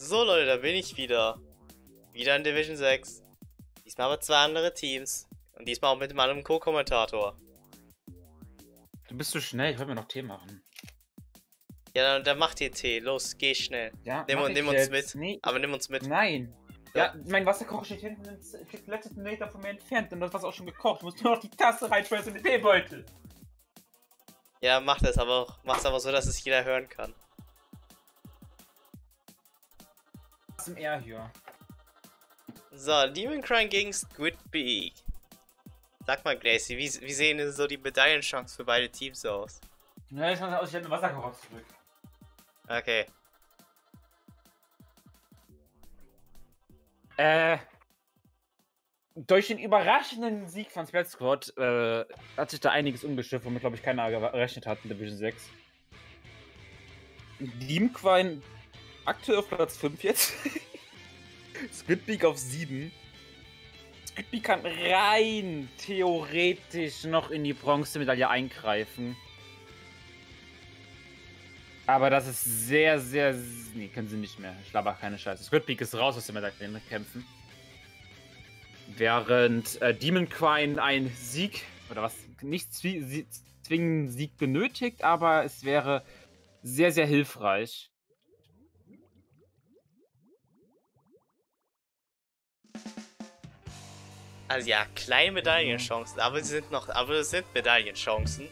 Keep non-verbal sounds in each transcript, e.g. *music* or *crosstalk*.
So Leute, da bin ich wieder. Wieder in Division 6. Diesmal aber zwei andere Teams. Und diesmal auch mit meinem Co-Kommentator. Du bist zu schnell, ich wollte mir noch Tee machen. Ja, dann, dann mach dir Tee. Los, geh schnell. Ja, Nimm, nimm uns mit. Nee, Aber nimm uns mit. nein. Ja, mein Wasserkocher steht hinten steht letzten Meter von mir entfernt und das war auch schon gekocht. Du musst nur noch die Tasse reinschmeißen in den Teebeutel. Ja, mach das, aber auch, mach's aber so, dass es jeder hören kann. Was im R hier. So, Demon Crime gegen Squid Beak. Sag mal, Gracie, wie, wie sehen denn so die Medaillenchancen für beide Teams aus? Ja, ich muss aus, ich hätte einen Wasserkocher zurück. Okay. Äh. Durch den überraschenden Sieg von Spell Squad äh, hat sich da einiges umgeschifft, womit, glaube ich, keiner gerechnet hat in Division 6. Deemquine aktuell auf Platz 5 jetzt. *laughs* Squidbeak auf 7. Squidbeak kann rein theoretisch noch in die Bronzemedaille eingreifen. Aber das ist sehr, sehr. Nee, können sie nicht mehr. Ich laber keine Scheiße. Squidbeak ist raus aus den Medaillenkämpfen. Während äh, Demon Quine einen Sieg, oder was, nicht zwingend Sieg benötigt, aber es wäre sehr, sehr hilfreich. Also ja, kleine Medaillenchancen, aber sie sind noch, aber es sind Medaillenchancen.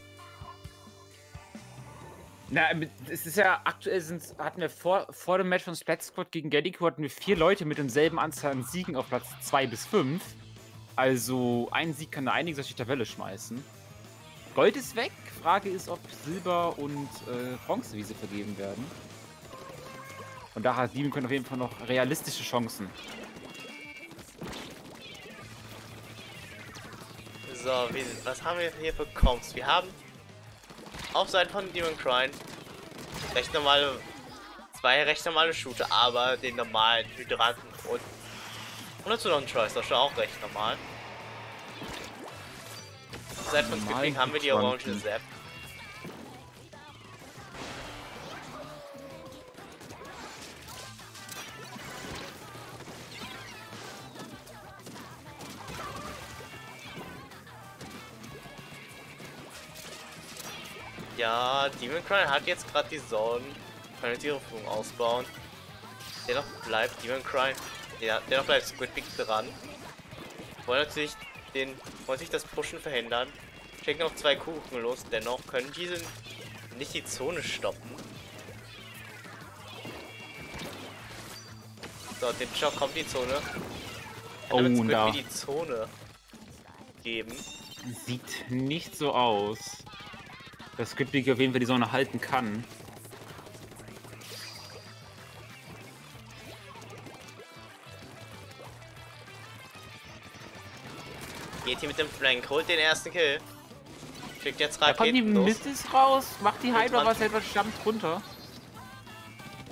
Na, es ist ja aktuell sind, hatten wir vor, vor dem Match von Splat Squad gegen Gallico hatten wir vier Leute mit demselben Anzahl an Siegen auf Platz 2 bis 5. Also ein Sieg kann da einiges auf die Tabelle schmeißen. Gold ist weg. Frage ist, ob Silber und äh, Bronze, wie sie vergeben werden. Und da hat Demon können auf jeden Fall noch realistische Chancen. So, wie, was haben wir hier für Comps? Wir haben auf Seiten von Demon Crime recht normale, zwei recht normale Shooter, aber den normalen Hydranten und und dazu noch ein Choice, das ist schon auch recht normal. Seiten von Skipping haben wir die orange Zap. Ja, Demon Crown hat jetzt gerade die Zone. Kann jetzt ihre Führung ausbauen. Dennoch bleibt Demon Crown. Ja, dennoch bleibt Squidbeak dran. Wollen natürlich den, wollen sich das Pushen verhindern. Schicken noch zwei Kuchen los. Dennoch können diese nicht die Zone stoppen. So, den Schock kommt die Zone. Oh, da. die Zone geben. Sieht nicht so aus, dass Squidbeak auf jeden Fall die Sonne halten kann. Geht hier mit dem Flank, holt den ersten Kill. Schickt jetzt Da kommt die Raketen. Mistis raus, macht die Hydra was etwas stammt runter.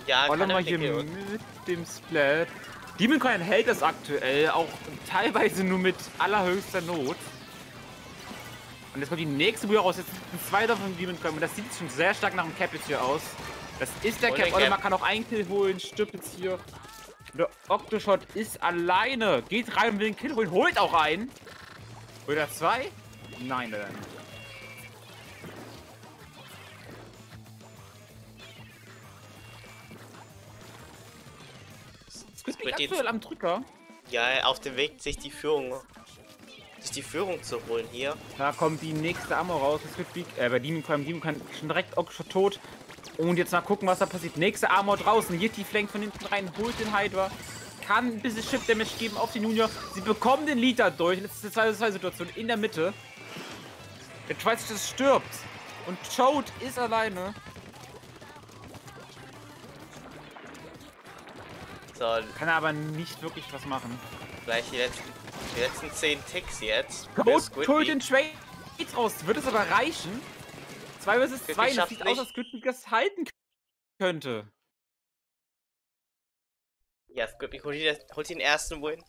Ja, mal mit hier Kill mit dem Splat. Demon Coin hält das aktuell, auch teilweise nur mit allerhöchster Not. Und jetzt kommt die nächste Brühe raus, jetzt ein zweiter von Demon Coin. Und das sieht schon sehr stark nach einem Cap jetzt hier aus. Das ist der Cap, der oder Cap. man kann auch einen Kill holen, stirbt jetzt hier. Der Octoshot ist alleine, geht rein und will den Kill holen, holt auch einen. Oder zwei? Nein. Squidbeak Wird jetzt- aktuell am Drücker. Ja, auf dem Weg, sich die Führung, sich die Führung zu holen hier. Da kommt die nächste Ammo raus. Es wird wie, äh, bei Demon Crime, Demon kann schon direkt auch schon tot. Und jetzt mal gucken, was da passiert. Nächste Armor draußen. Yeti flankt von hinten rein, holt den Hydra. Kann ein bisschen Chip Damage geben auf den Junior. Sie bekommen den Liter durch. Das ist eine 2-2-Situation in der Mitte. Der Twice das stirbt. Und Chode ist alleine. So, Kann aber nicht wirklich was machen. gleich die letzten, die letzten 10 Ticks jetzt. Code Squid Beak. den Trade raus. Wird es aber reichen? 2 vs 2. Das sieht aus, nicht. als Squidbeak das halten könnte. Ja, Squid Beak holt, die- holt den ersten Win.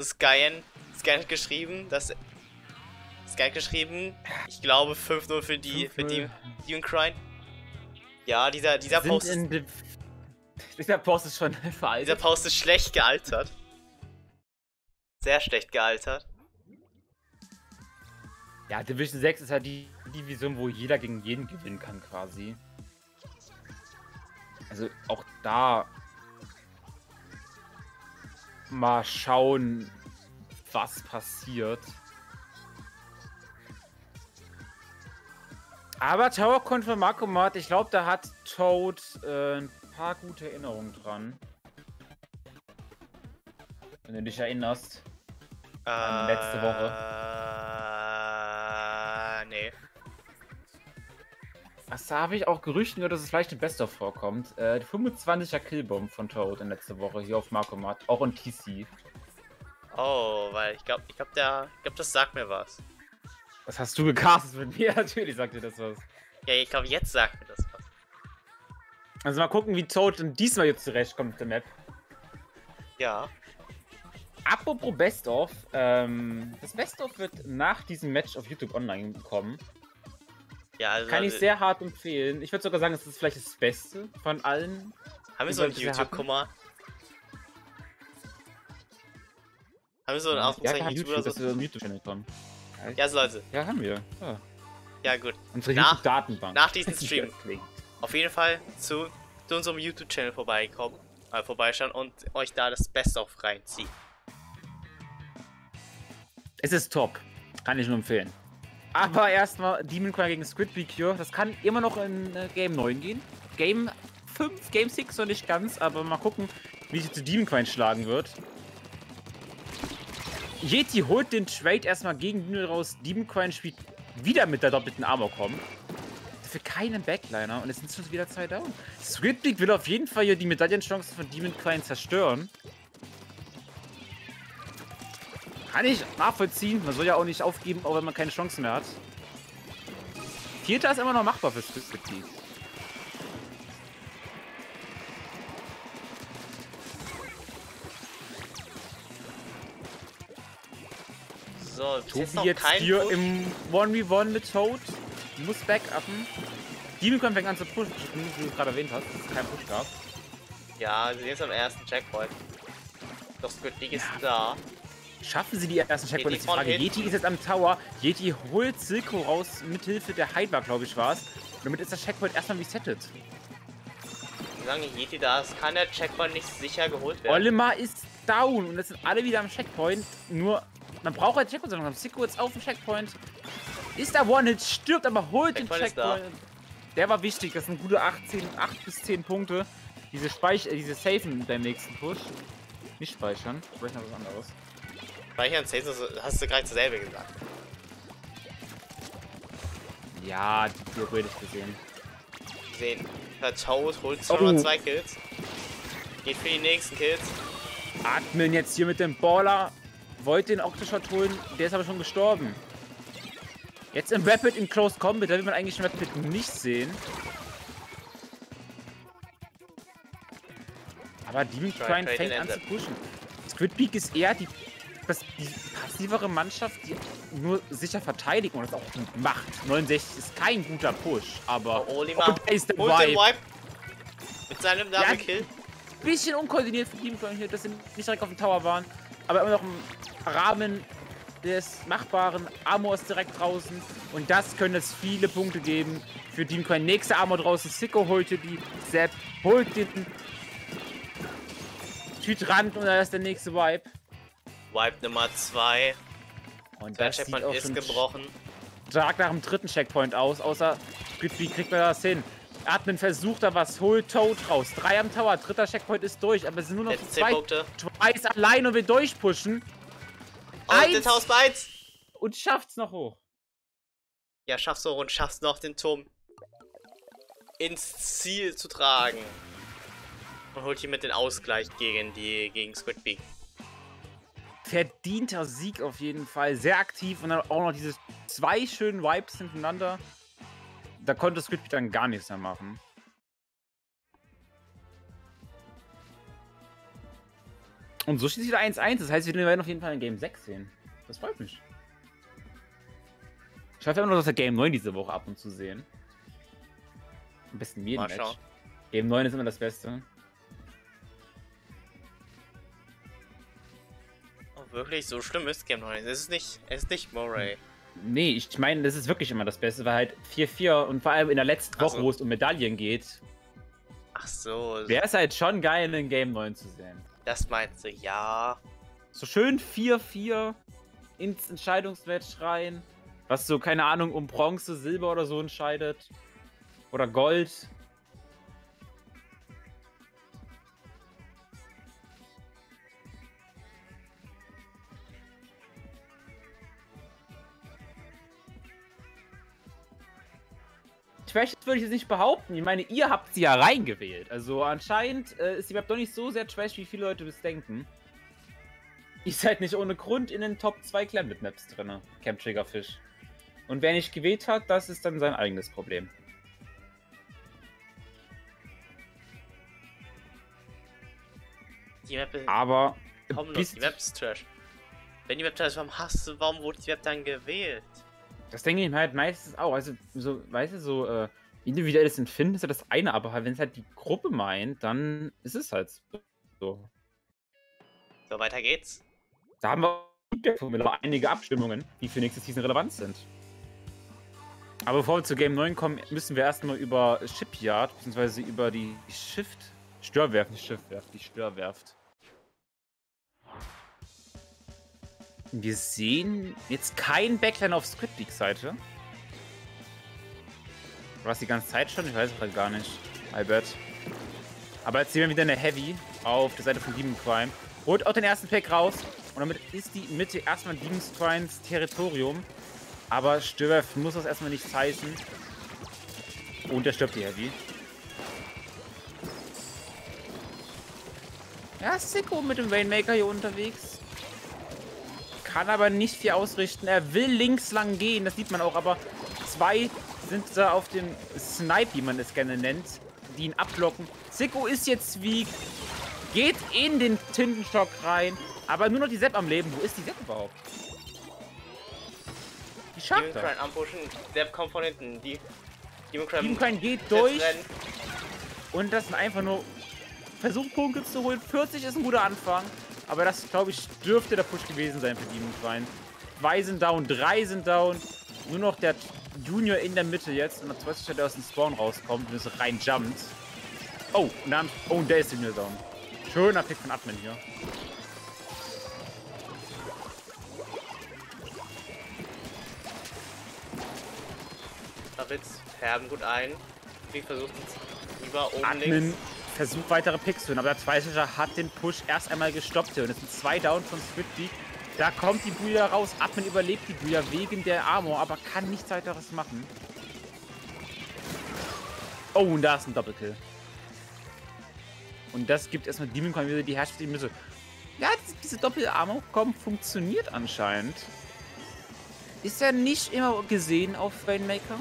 Skyen, Skyen hat geschrieben, dass Sky hat geschrieben, ich glaube 5-0 für die, für die 5-0. Demon Crime. Ja, dieser, dieser Post ist, *laughs* Dieser Post ist schon *laughs* Dieser veraltet. Post ist schlecht gealtert. Sehr schlecht gealtert. Ja, Division 6 ist halt die Division, wo jeder gegen jeden gewinnen kann, quasi. Also auch da mal schauen, was passiert. Aber Tower Con von Marco Mart, ich glaube, da hat Toad äh, ein paar gute Erinnerungen dran. Wenn du dich erinnerst. An letzte Woche. Nee. Was da habe ich auch Gerüchten gehört, dass es vielleicht ein Best-of vorkommt. Äh, die 25er Killbomb von Toad in letzter Woche hier auf Marco Matt, auch in TC. Oh, weil ich glaube, ich glaube, der, ich glaube, das sagt mir was. Was hast du gecastet mit mir? *laughs* Natürlich sagt dir das was. Ja, ich glaube, jetzt sagt mir das was. Also mal gucken, wie Toad diesmal jetzt zurechtkommt mit der Map. Ja. Apropos Best-of, ähm, das Best-of wird nach diesem Match auf YouTube online kommen. Ja, also. Kann ich sehr hart empfehlen. Ich würde sogar sagen, es ist vielleicht das Beste von allen. Haben wir so einen wir hatten. YouTube-Kummer? Haben wir so einen ja, Ausrufezeichen kein YouTube YouTube, oder dass so? wir auf YouTube-Channel kommen. Ja, also Leute. Ja, haben wir. Ja. Ja, gut. Unsere Nach- YouTube-Datenbank. nach diesem *laughs* Stream. Auf jeden Fall zu, zu unserem YouTube-Channel vorbeikommen, äh, vorbeischauen und euch da das Beste auf reinziehen. Es ist top. Kann ich nur empfehlen. Aber erstmal Demon Cry gegen Squid Bee Cure. Das kann immer noch in äh, Game 9 gehen. Game 5, Game 6 noch nicht ganz, aber mal gucken, wie sich zu Demon Cry schlagen wird. Yeti holt den Trade erstmal gegen Dino raus. Demon Cry spielt wieder mit der doppelten Armor kommen. Für keinen Backliner und es sind schon wieder zwei down. Squid Bee will auf jeden Fall hier die Medaillenchancen von Demon Cry zerstören. Kann ich nachvollziehen. Man soll ja auch nicht aufgeben, auch wenn man keine Chance mehr hat. Vierter ist immer noch machbar fürs Fistbetrieb. So, Tobi jetzt kein hier Push. im 1v1 mit Toad. Muss backuppen. Demon fängt an zu pushen, wie du gerade erwähnt hast, keinen Push gab. Ja, sie sind jetzt am ersten Checkpoint. Doch Squid League ist da. Schaffen sie die ersten Checkpoint? Yeti Ist die Frage. Yeti ist jetzt am Tower. Yeti holt Silko raus mit Hilfe der Hyper, glaube ich, war es. Damit ist das Checkpoint erstmal resettet. Solange Yeti da ist, kann der Checkpoint nicht sicher geholt werden. Olimar ist down und jetzt sind alle wieder am Checkpoint. Nur, man braucht halt Checkpoint, sondern Sicko jetzt auf dem Checkpoint. Ist da One-Hit, stirbt, aber holt Checkpoint den. Checkpoint. Der war wichtig, das sind gute 18, 8 bis 10 Punkte. Diese Speich äh, diese Safen beim nächsten Push. Nicht speichern, speichern was anderes. Speichern Saves, das hast du gerade selber gesagt. Ja, theoretisch gesehen. Sehen. Der Toad holt zwar Oh. nur zwei Kills. Geht für die nächsten Kills. Atmen jetzt hier mit dem Baller. Wollte den Octoshot holen, der ist aber schon gestorben. Jetzt im Rapid in Close Combat, da will man eigentlich Rapid nicht sehen. Aber Demon try fängt an zu pushen. Squid Peak ist eher die, die passivere Mannschaft, die nur sicher verteidigt und das auch gut macht. 69 ist kein guter Push, aber Oh, Olimar da ist der Vibe. Wipe. Mit seinem Double Kill. bisschen unkoordiniert von Crime hier, dass sie nicht direkt auf dem Tower waren, aber immer noch im Rahmen des Machbaren. Amor ist direkt draußen und das können es viele Punkte geben für Demon Crime. Nächste Amor draußen, Sicko holte die, Sepp holt den Hydrant und da ist der nächste Wipe. Wipe Nummer 2. Und Der das Checkpoint ist gebrochen. stark nach dem dritten Checkpoint aus, außer wie kriegt man das hin? Admin versucht da was, holt Toad raus. Drei am Tower, dritter Checkpoint ist durch, aber es sind nur noch Letzte 10 zwei. Punkte. Twice allein und wir durchpushen. Und Eins. den Haus. Und schafft's noch hoch. Ja, schaffst du und schaffst noch den Turm ins Ziel zu tragen. Und holt hiermit den Ausgleich gegen die gegen Squid. Verdienter Sieg auf jeden Fall. Sehr aktiv und dann auch noch diese zwei schönen Vibes hintereinander. Da konnte Squid dann gar nichts mehr machen. Und so steht es wieder 1-1. Das heißt, wir werden auf jeden Fall in Game 6 sehen. Das freut mich. Ich hoffe immer noch, dass wir Game 9 diese Woche ab und zu sehen. Am besten jeden Mal Match. schauen. Game 9 ist immer das Beste. Wirklich? So schlimm ist Game noch nicht. Es ist nicht, es ist nicht Moray. Nee, ich meine, das ist wirklich immer das Beste, weil halt 4-4 und vor allem in der letzten Woche, so. wo es um Medaillen geht, Ach so, wäre es halt schon geil, in Game 9 zu sehen. das meinst du, ja. So schön 4-4 ins Entscheidungsmatch rein, was so, keine Ahnung, um Bronze, Silber oder so entscheidet. Oder Gold. Trash würde ich jetzt nicht behaupten. Ich meine, ihr habt sie ja reingewählt. Also anscheinend äh, ist die Map doch nicht so sehr trash, wie viele Leute das denken. Ihr seid nicht ohne Grund in den Top 2 Clamlet Maps drin, Camp Triggerfish. Und wer nicht gewählt hat, das ist dann sein eigenes Problem. Die Map ist. Aber Komm los, die Map ist Trash. Wenn die Map Trash warum hast du, warum wurde die Map dann gewählt? Das denke ich mir halt meistens auch. Also, so, weißt du, so äh, individuelles Empfinden ist ja das eine, aber halt, wenn es halt die Gruppe meint, dann ist es halt so. So, weiter geht's. Da haben wir Formula einige Abstimmungen, die für nächste Season relevant sind. Aber bevor wir zu Game 9 kommen, müssen wir erstmal über Shipyard, beziehungsweise über die Shift. Störwerft, nicht Schiffwerft, die Störwerft. Wir sehen jetzt kein Backline auf Squid League Seite. War es die ganze Zeit schon? Ich weiß es halt gar nicht. Albert. Aber jetzt sehen wir wieder eine Heavy auf der Seite von Demon Crime. Holt auch den ersten Pack raus. Und damit ist die Mitte erstmal Demon Crimes Territorium. Aber Störwerf muss das erstmal nichts heißen. Und der stirbt die Heavy. Ja, Sicko mit dem Rainmaker hier unterwegs. Kann aber nicht viel ausrichten. Er will links lang gehen, das sieht man auch, aber zwei sind da auf dem Snipe, wie man es gerne nennt, die ihn abblocken. Sicko ist jetzt wie geht in den Tintenstock rein, aber nur noch die Sepp am Leben. Wo ist die Sepp überhaupt? Die schafft Demon das. Anpushen, der kommt von hinten. Die Demon geht durch und das sind einfach nur Versuchpunkte zu holen. 40 ist ein guter Anfang, aber das, glaube ich, dürfte der Push gewesen sein für Demon Crane. Zwei sind down, drei sind down. Nur noch der Junior in der Mitte jetzt und der zweite Stelle aus dem Spawn rauskommt und es rein jumpt. Oh, und dann, oh, und der ist Junior down. Schöner Pick von Admin hier. Davids färben gut ein. Versuchen es lieber oben Admin links. Versucht weitere Picks zu holen, aber der Zweischer hat den Push erst einmal gestoppt und es sind zwei down von Swifty. Da kommt die Buja raus. Admin überlebt die Buja wegen der Armor, aber kann nichts weiteres machen. Oh, und da ist ein Doppelkill. Und das gibt erstmal Demon Coin wieder die Herrschaft in die Mitte. Ja, diese- Doppel-Armor kommt funktioniert anscheinend. Ist ja nicht immer gesehen auf Rainmaker.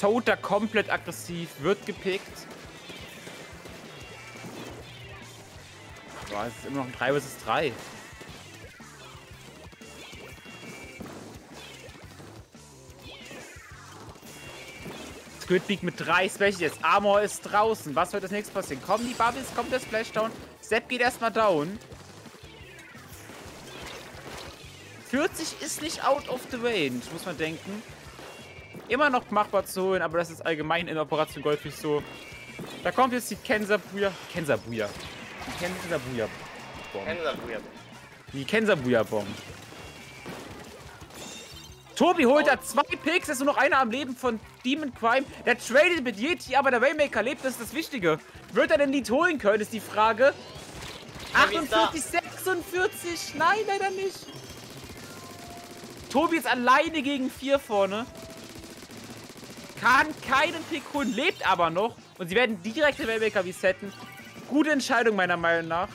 Toad da komplett aggressiv, wird gepickt. Aber es ist immer noch ein 3 vs 3. Squidbeak mit drei Specials. Armor ist draußen. Was wird das nächste passieren? Kommen die Bubbles? Kommt der Splashdown? Sepp geht erstmal down. 40 ist nicht out of the range, muss man denken. Immer noch machbar zu holen, aber das ist allgemein in Operation Goldfisch so. Da kommt jetzt die Kensabuya. Kensabuya. Die Kensabuya. Bomb. Kenner Buja. Die Kensabuya Bomb. Tobi holt da zwei Picks, ist nur noch einer am Leben von Demon Crime. Der tradet mit Yeti, aber der Waymaker lebt, das ist das Wichtige. Wird er denn Lied holen können, ist die Frage. Tobi ist da. 48, 46, nein, leider nicht. Tobi ist alleine gegen vier vorne. Kann keinen Pick holen, lebt aber noch. Und sie werden direkt den Waymaker resetten. Gute Entscheidung meiner Meinung nach.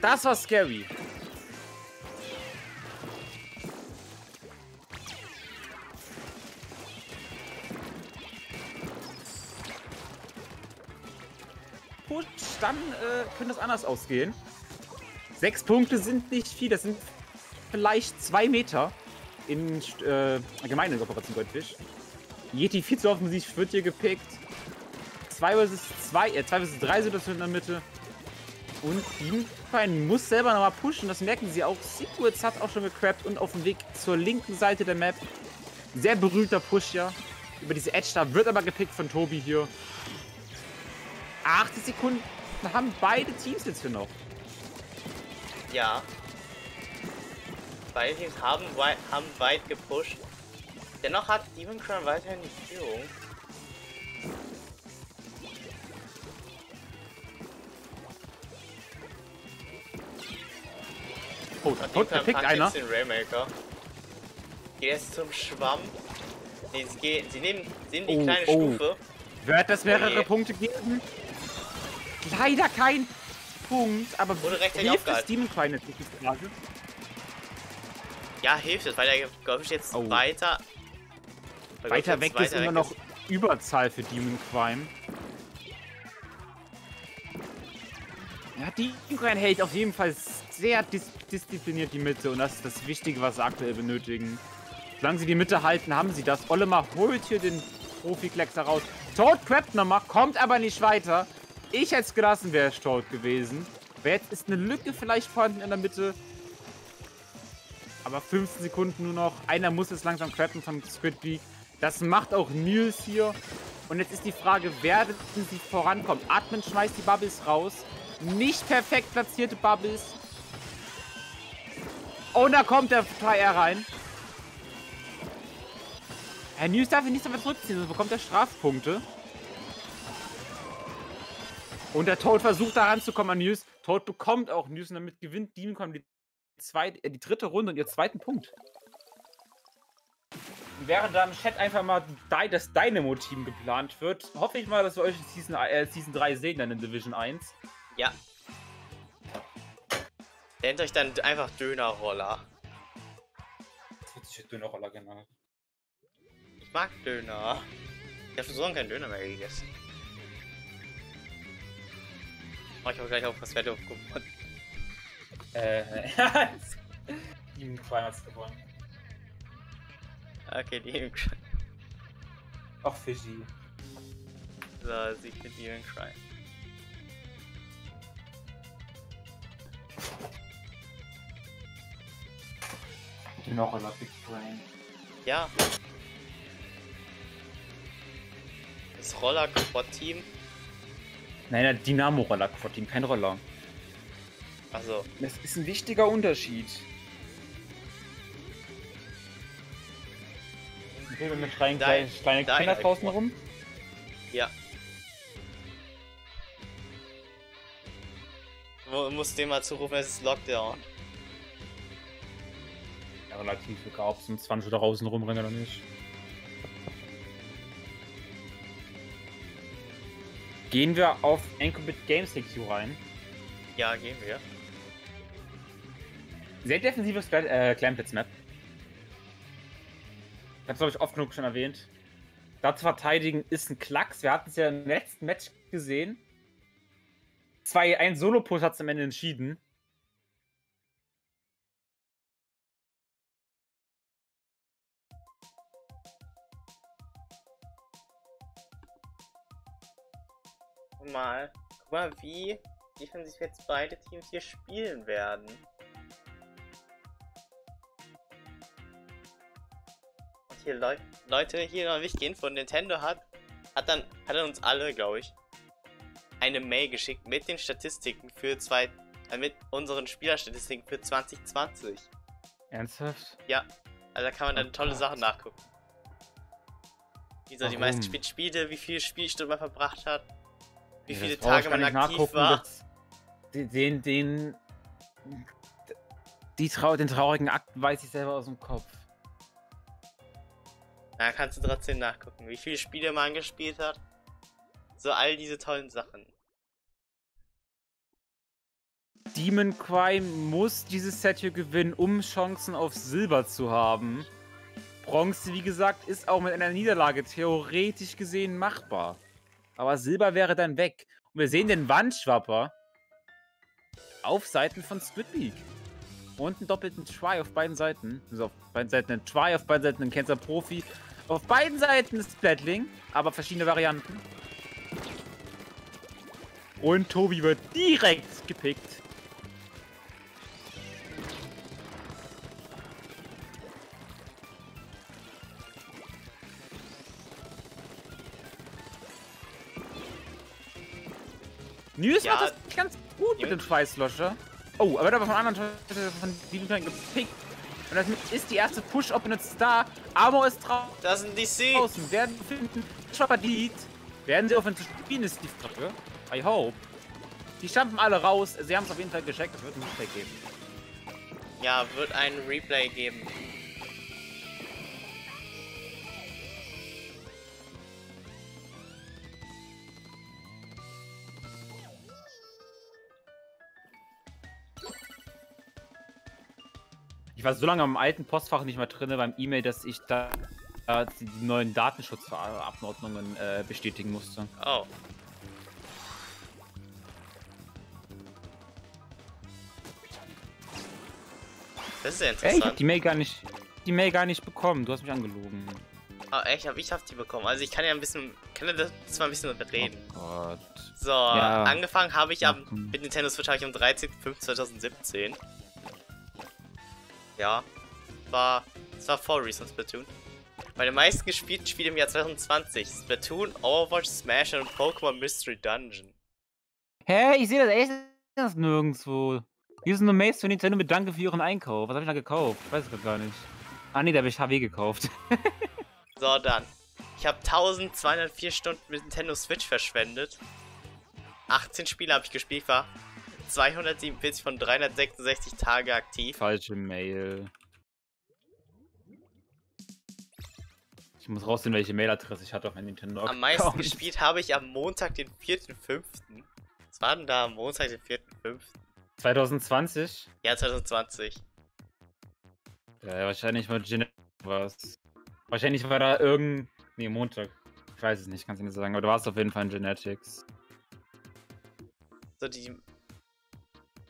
Das war scary. Push, dann äh, könnte es anders ausgehen. Sechs Punkte sind nicht viel, das sind vielleicht zwei Meter in äh, allgemeinen Operation Goldfisch. Yeti viel zu offensiv wird hier gepickt. 2 vs 2, äh, 2 vs 3 Situation in der Mitte. Und Beam muss selber nochmal pushen, das merken sie auch. Secrets hat auch schon gecrappt und auf dem Weg zur linken Seite der Map. Sehr berühmter Push ja. Über diese Edge da wird aber gepickt von Tobi hier. 80 Sekunden haben beide Teams jetzt hier noch. Ja. Beide Teams haben weit, haben weit gepusht. Dennoch hat Demon Crown weiterhin die Führung. Tod, pickt einer. Den Rainmaker. Geht jetzt zum Schwamm. Nee, sie, gehen, sie nehmen, sie nehmen die oh, kleine oh. Stufe. Wird das mehrere okay. Punkte geben? Leider kein Punkt, aber hilft es Demon Quine natürlich gerade? Ja, hilft es, weil er, glaube ich, jetzt oh. weiter... Weiter weg weiter ist immer noch. Überzahl für Demon Crime. Ja, Demon Crime hält auf jeden Fall sehr dis diszipliniert die Mitte und das ist das Wichtige, was sie aktuell benötigen. Solange sie die Mitte halten, haben sie das. Olemar holt hier den Profi-Kleckser raus. Toad nochmal, kommt aber nicht weiter. Ich hätte es gelassen, wäre es tot gewesen. Jetzt ist eine Lücke vielleicht vorhanden in der Mitte. Aber 15 Sekunden nur noch. Einer muss jetzt langsam crappen von Squid Beak. Das macht auch Nils hier. Und jetzt ist die Frage, werden sie vorankommen? Atmen schmeißt die Bubbles raus. Nicht perfekt platzierte Bubbles. Und da kommt der 3R rein. Herr News darf ihn nicht so weit zurückziehen, sonst bekommt er Strafpunkte. Und der Toad versucht da ranzukommen an News. Toad bekommt auch News und damit gewinnt Demoncom die, zweite, äh, die dritte Runde und ihr zweiten Punkt. Während da im Chat einfach mal das Dynamo-Team geplant wird, hoffe ich mal, dass wir euch in Season, äh, Season 3 sehen, dann in Division 1. Ja. Nennt euch dann einfach Dönerroller. Das wird sich Dönerroller genannt. Ich mag Döner. Ich habe schon so lange keinen Döner mehr gegessen. Mach ich auch gleich auf was Wette gewonnen. Äh, Demon Crime hat's gewonnen. Okay, Demon Crime. Auch Fischi. So, Sieg mit Demon Crime. Die noch oder Big Brain. Ja. Das Roller-Quad-Team Nein, der Dynamo-Roller Quad-Team, kein Roller. Also. Das ist ein wichtiger Unterschied. Okay, wir schreien kleine, kleine Kinder draußen rum. Ja. Du musst dem mal zurufen, es ist Lockdown. Ja, relativ egal, ob es um 20 oder draußen rumrennen oder nicht. Gehen wir auf Incubate Games Q rein? Ja, gehen wir. Sehr defensives äh, Clamplitz-Map. Ich hab's, glaube ich, oft genug schon erwähnt. Da zu verteidigen ist ein Klacks. Wir hatten es ja im letzten Match gesehen. Zwei, ein Solo-Push hat es am Ende entschieden. mal. Guck mal, wie defensiv jetzt beide Teams hier spielen werden. Und hier Le Leute, hier noch wichtige Info, Nintendo hat, hat dann, hat uns alle, glaube ich, eine Mail geschickt mit den Statistiken für zwei, äh, mit unseren Spielerstatistiken für 2020. Ernsthaft? Ja, also da kann man dann oh, tolle Gott. Sachen nachgucken. Wie so die meisten Spiele, wie viele Spielstunden man verbracht hat, wie viele Tage man aktiv war. Den, den, die trau den traurigen Akt weiß ich selber aus dem Kopf. Da kannst du trotzdem nachgucken, wie viele Spiele man gespielt hat. So all diese tollen Sachen. Demon Crime muss dieses Set hier gewinnen, um Chancen auf Silber zu haben. Bronze, wie gesagt, ist auch mit einer Niederlage theoretisch gesehen machbar. Aber Silber wäre dann weg. Und wir sehen den Wandschwapper auf Seiten von Squidbeak. Und einen doppelten Try auf beiden Seiten. Also auf beiden Seiten ein Try, auf beiden Seiten ein Cancer Profi. Auf beiden Seiten ist Splatling, aber verschiedene Varianten. Und Tobi wird direkt gepickt. News Ja. macht das ganz gut mit dem Schweißlöscher. Oh, aber da war von anderen von diesem gepickt. Und das ist die erste Push-Up jetzt da. Amor ist draußen. Das ist ein DC. draußen. Werden finden Chopper Deed. Werden sie zu spielen, ist die Frage. I hope. Die stampfen alle raus. Sie haben es auf jeden Fall gecheckt. Es wird ein Replay geben. Ja, wird ein Replay geben. Ich war so lange am alten Postfach nicht mehr drin beim E-Mail, dass ich da äh, die neuen Datenschutzabordnungen äh, bestätigen musste. Oh. Das ist ja Ey, ich hab interessant. die Mail gar nicht, die Mail gar nicht bekommen. Du hast mich angelogen. Ah, echt, aber ich hab die bekommen. Also ich kann ja ein bisschen, kann ja das mal ein bisschen reden. Oh Gott. So, Ja. angefangen habe ich am, mit Nintendo Switch habe ich am 13.05.2017. Ja, war, es war vor Recent Splatoon. Meine meisten gespielten Spiele im Jahr 2020. Splatoon, Overwatch, Smash und Pokémon Mystery Dungeon. Hä? Ich sehe das echt das nirgendwo. Hier sind nur Mails für Nintendo mit Danke für ihren Einkauf. Was habe ich da gekauft? Ich weiß es gar nicht. Ah nee, da habe ich HW gekauft. *laughs* So, dann. Ich habe 1204 Stunden mit Nintendo Switch verschwendet. 18 Spiele habe ich gespielt, war 247 von 366 Tage aktiv. Falsche Mail. Ich muss rausfinden, welche Mailadresse ich hatte auf meinem Nintendo Am meisten Account. *laughs* gespielt habe ich am Montag, den 4.5. Was war denn da am Montag, den 4.5.? 2020? Ja, 2020. Ja, wahrscheinlich war Jeanette was. Wahrscheinlich war da irgendein. Nee, Montag. Ich weiß es nicht, kannst du nicht sagen. Aber du warst auf jeden Fall in Genetics. So, die.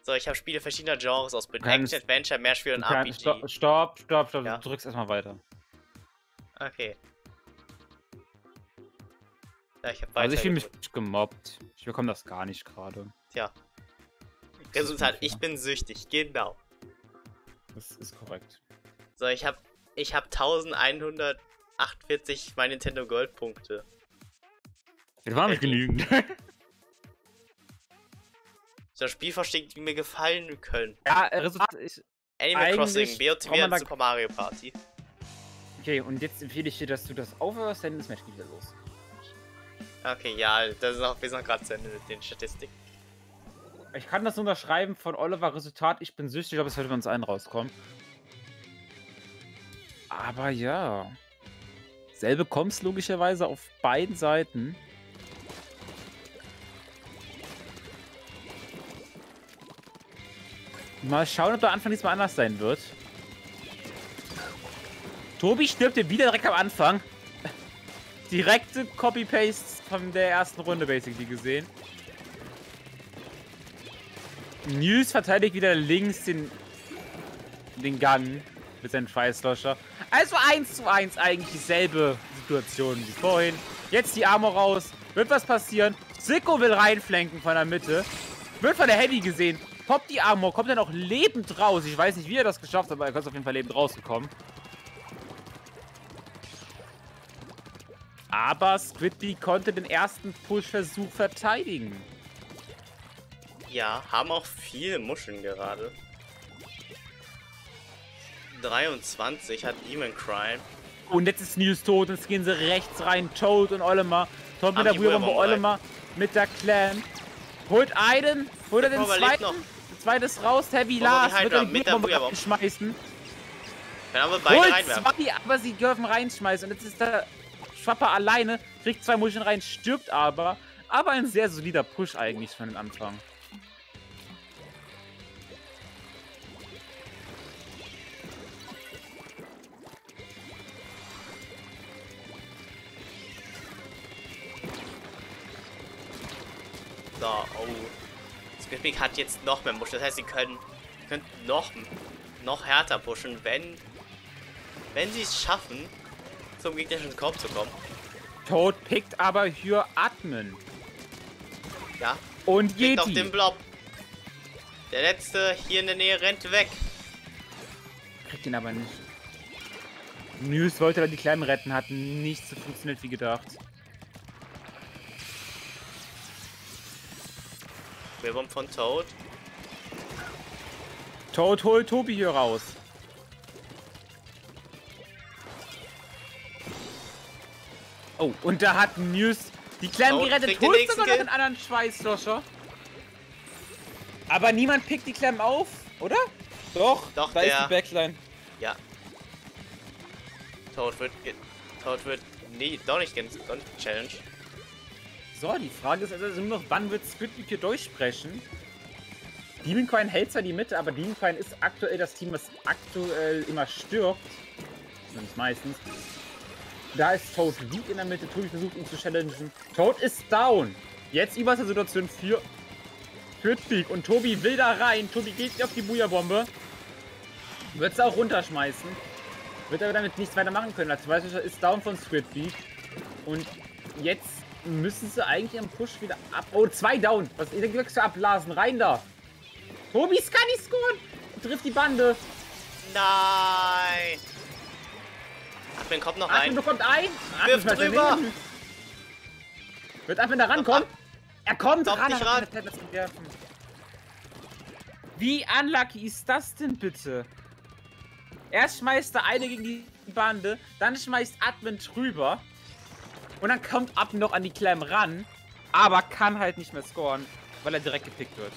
So, ich habe Spiele verschiedener Genres ausbildet. Action, Adventure, Mehrspiel und RPG. Stopp, stopp, stopp, stopp. Ja. Du drückst erstmal weiter. Okay. Ja, ich habe Also ich fühle mich gemobbt. Ich bekomme das gar nicht gerade. Tja. Resultat, ich bin süchtig, genau. Das ist korrekt. So, ich habe ich hab 1148 My Nintendo Gold Punkte. Das war nicht Okay. genügend. *laughs* So, Spielvorschläge, die mir gefallen können. ja, äh, Resultat ist. Animal Crossing, BOTW Super Mario Party. Okay, und jetzt empfehle ich dir, dass du das aufhörst, denn das Match geht wieder los. Okay, ja, das ist noch, wir sind noch gerade zu Ende mit den Statistiken. Ich kann das unterschreiben von Oliver Resultat. Ich bin süchtig, ob es heute bei uns einen rauskommt. Aber ja. Selbe kommt's logischerweise auf beiden Seiten. Mal schauen, ob der Anfang diesmal anders sein wird. Tobi stirbt hier wieder direkt am Anfang. *laughs* Direkte Copy-Paste von der ersten Runde basically gesehen. News verteidigt wieder links den, den Gun mit seinem Schweißlöscher. Also 1 zu 1 eigentlich dieselbe Situation wie vorhin. Jetzt die Armor raus. Wird was passieren? Sicko will reinflanken von der Mitte. Wird von der Heavy gesehen. Poppt die Armor, kommt dann auch lebend raus. Ich weiß nicht, wie er das geschafft hat, aber er ist auf jeden Fall lebend rausgekommen. Aber Squidby konnte den ersten Push-Versuch verteidigen. Ja, haben auch viele Muscheln gerade. 23 hat Demon Crime. Und jetzt ist News tot jetzt gehen sie rechts rein. Toad und Olimar. Toad mit der Brüherbombe Olimar mit der Clan. Holt einen, holt er den zweiten. noch. Der zweite ist raus. Heavy die wird die mit der Brüherbombe. reinschmeißen. Können aber beide Holt reinwerfen. zwei, aber sie dürfen reinschmeißen. Und jetzt ist der Schwapper alleine, kriegt zwei Muscheln rein, stirbt aber. Aber ein sehr solider Push eigentlich von den Anfang. Squidpick hat jetzt noch mehr Muscheln. Das heißt, sie können, können noch, noch härter pushen, wenn, wenn sie es schaffen, zum gegnerischen Korb zu kommen. Toad pickt aber hier Admin. Ja, Und Geht auf den. Blob. Der letzte hier in der Nähe rennt weg. Kriegt ihn aber nicht. News wollte da die Kleinen retten, hat nicht so funktioniert wie gedacht. Querbomb von Toad. Toad holt Tobi hier raus. Oh, und da hat News die Kleinen Toad gerettet. den nächsten sogar noch einen anderen Schweißloscher. Aber niemand pickt die Klemmen auf, oder? Doch, Doch, da ist der- die Backline. Ja. Toad wird. Toad wird. Nee, doch nicht ganz. Doch nicht gechallenged. So, die Frage ist also nur noch, wann wird Squidbeak hier durchbrechen? Demon Coin hält zwar die Mitte, aber Demon Coin ist aktuell das Team, was aktuell immer stirbt. Zumindest meistens. Da ist Toad weak in der Mitte. Tobi versucht ihn zu challengen. Toad ist down. Jetzt über der Situation für Squidbeak. Und Tobi will da rein. Tobi geht auf die Booyah-Bombe. Wird sie auch runterschmeißen. Wird aber damit nichts weiter machen können. Der zweite ist down von Squidbeak. Und jetzt müssen sie eigentlich am Push wieder ab. Oh, zwei down. Was ist denn für abblasen? Rein da. Tobi kann nicht scoren. Trifft die Bande. Nein! Admin kommt noch Atmen rein. bekommt ein. Wirf Atmen schmeißt drüber. Wird Atmen da rankommen? Er kommt Kommt ran. nicht ran. Wie unlucky ist das denn bitte? Erst schmeißt der eine gegen die Bande, dann schmeißt Admin drüber. Und dann kommt Admin noch an die Clam ran, aber kann halt nicht mehr scoren, weil er direkt gepickt wird.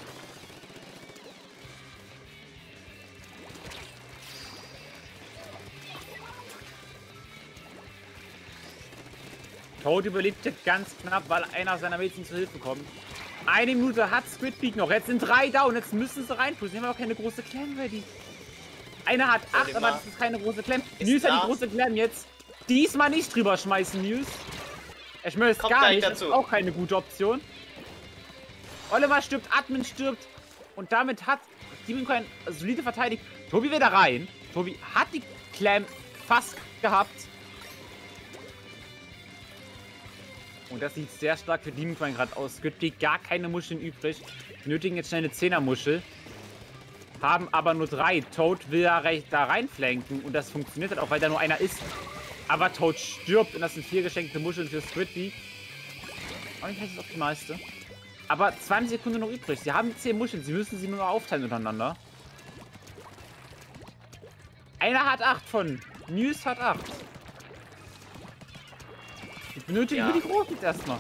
Toad überlebt ja ganz knapp, weil einer seiner Mädchen zu Hilfe kommt. Eine Minute hat Squidbeak noch. Jetzt sind drei down. Jetzt müssen sie reinpushen. Sie haben aber keine große Clam ready. Einer hat acht, aber das ist keine große Clam. News hat die große Clam jetzt. Diesmal nicht drüber schmeißen, News. Er schmeißt Kommt gar nicht. Dazu. ist auch keine gute Option. Oliver stirbt, Admin stirbt. Und damit hat Steven Coin solide verteidigt. Tobi will da rein. Tobi hat die Clam fast gehabt. Und das sieht sehr stark für Demon Coin gerade aus. Squidbeak gar keine Muscheln übrig. Benötigen jetzt schnell eine 10er Muschel. Haben aber nur drei. Toad will da, da reinflanken. Und das funktioniert halt auch, weil da nur einer ist. Aber Toad stirbt und das sind vier geschenkte Muscheln für Squidbeak. Auch nicht das Optimalste. Aber 20 Sekunden noch übrig. Sie haben 10 Muscheln. Sie müssen sie nur noch aufteilen untereinander. Einer hat 8 von. News hat 8. Ich benötige Ja. nur die Großen erstmal.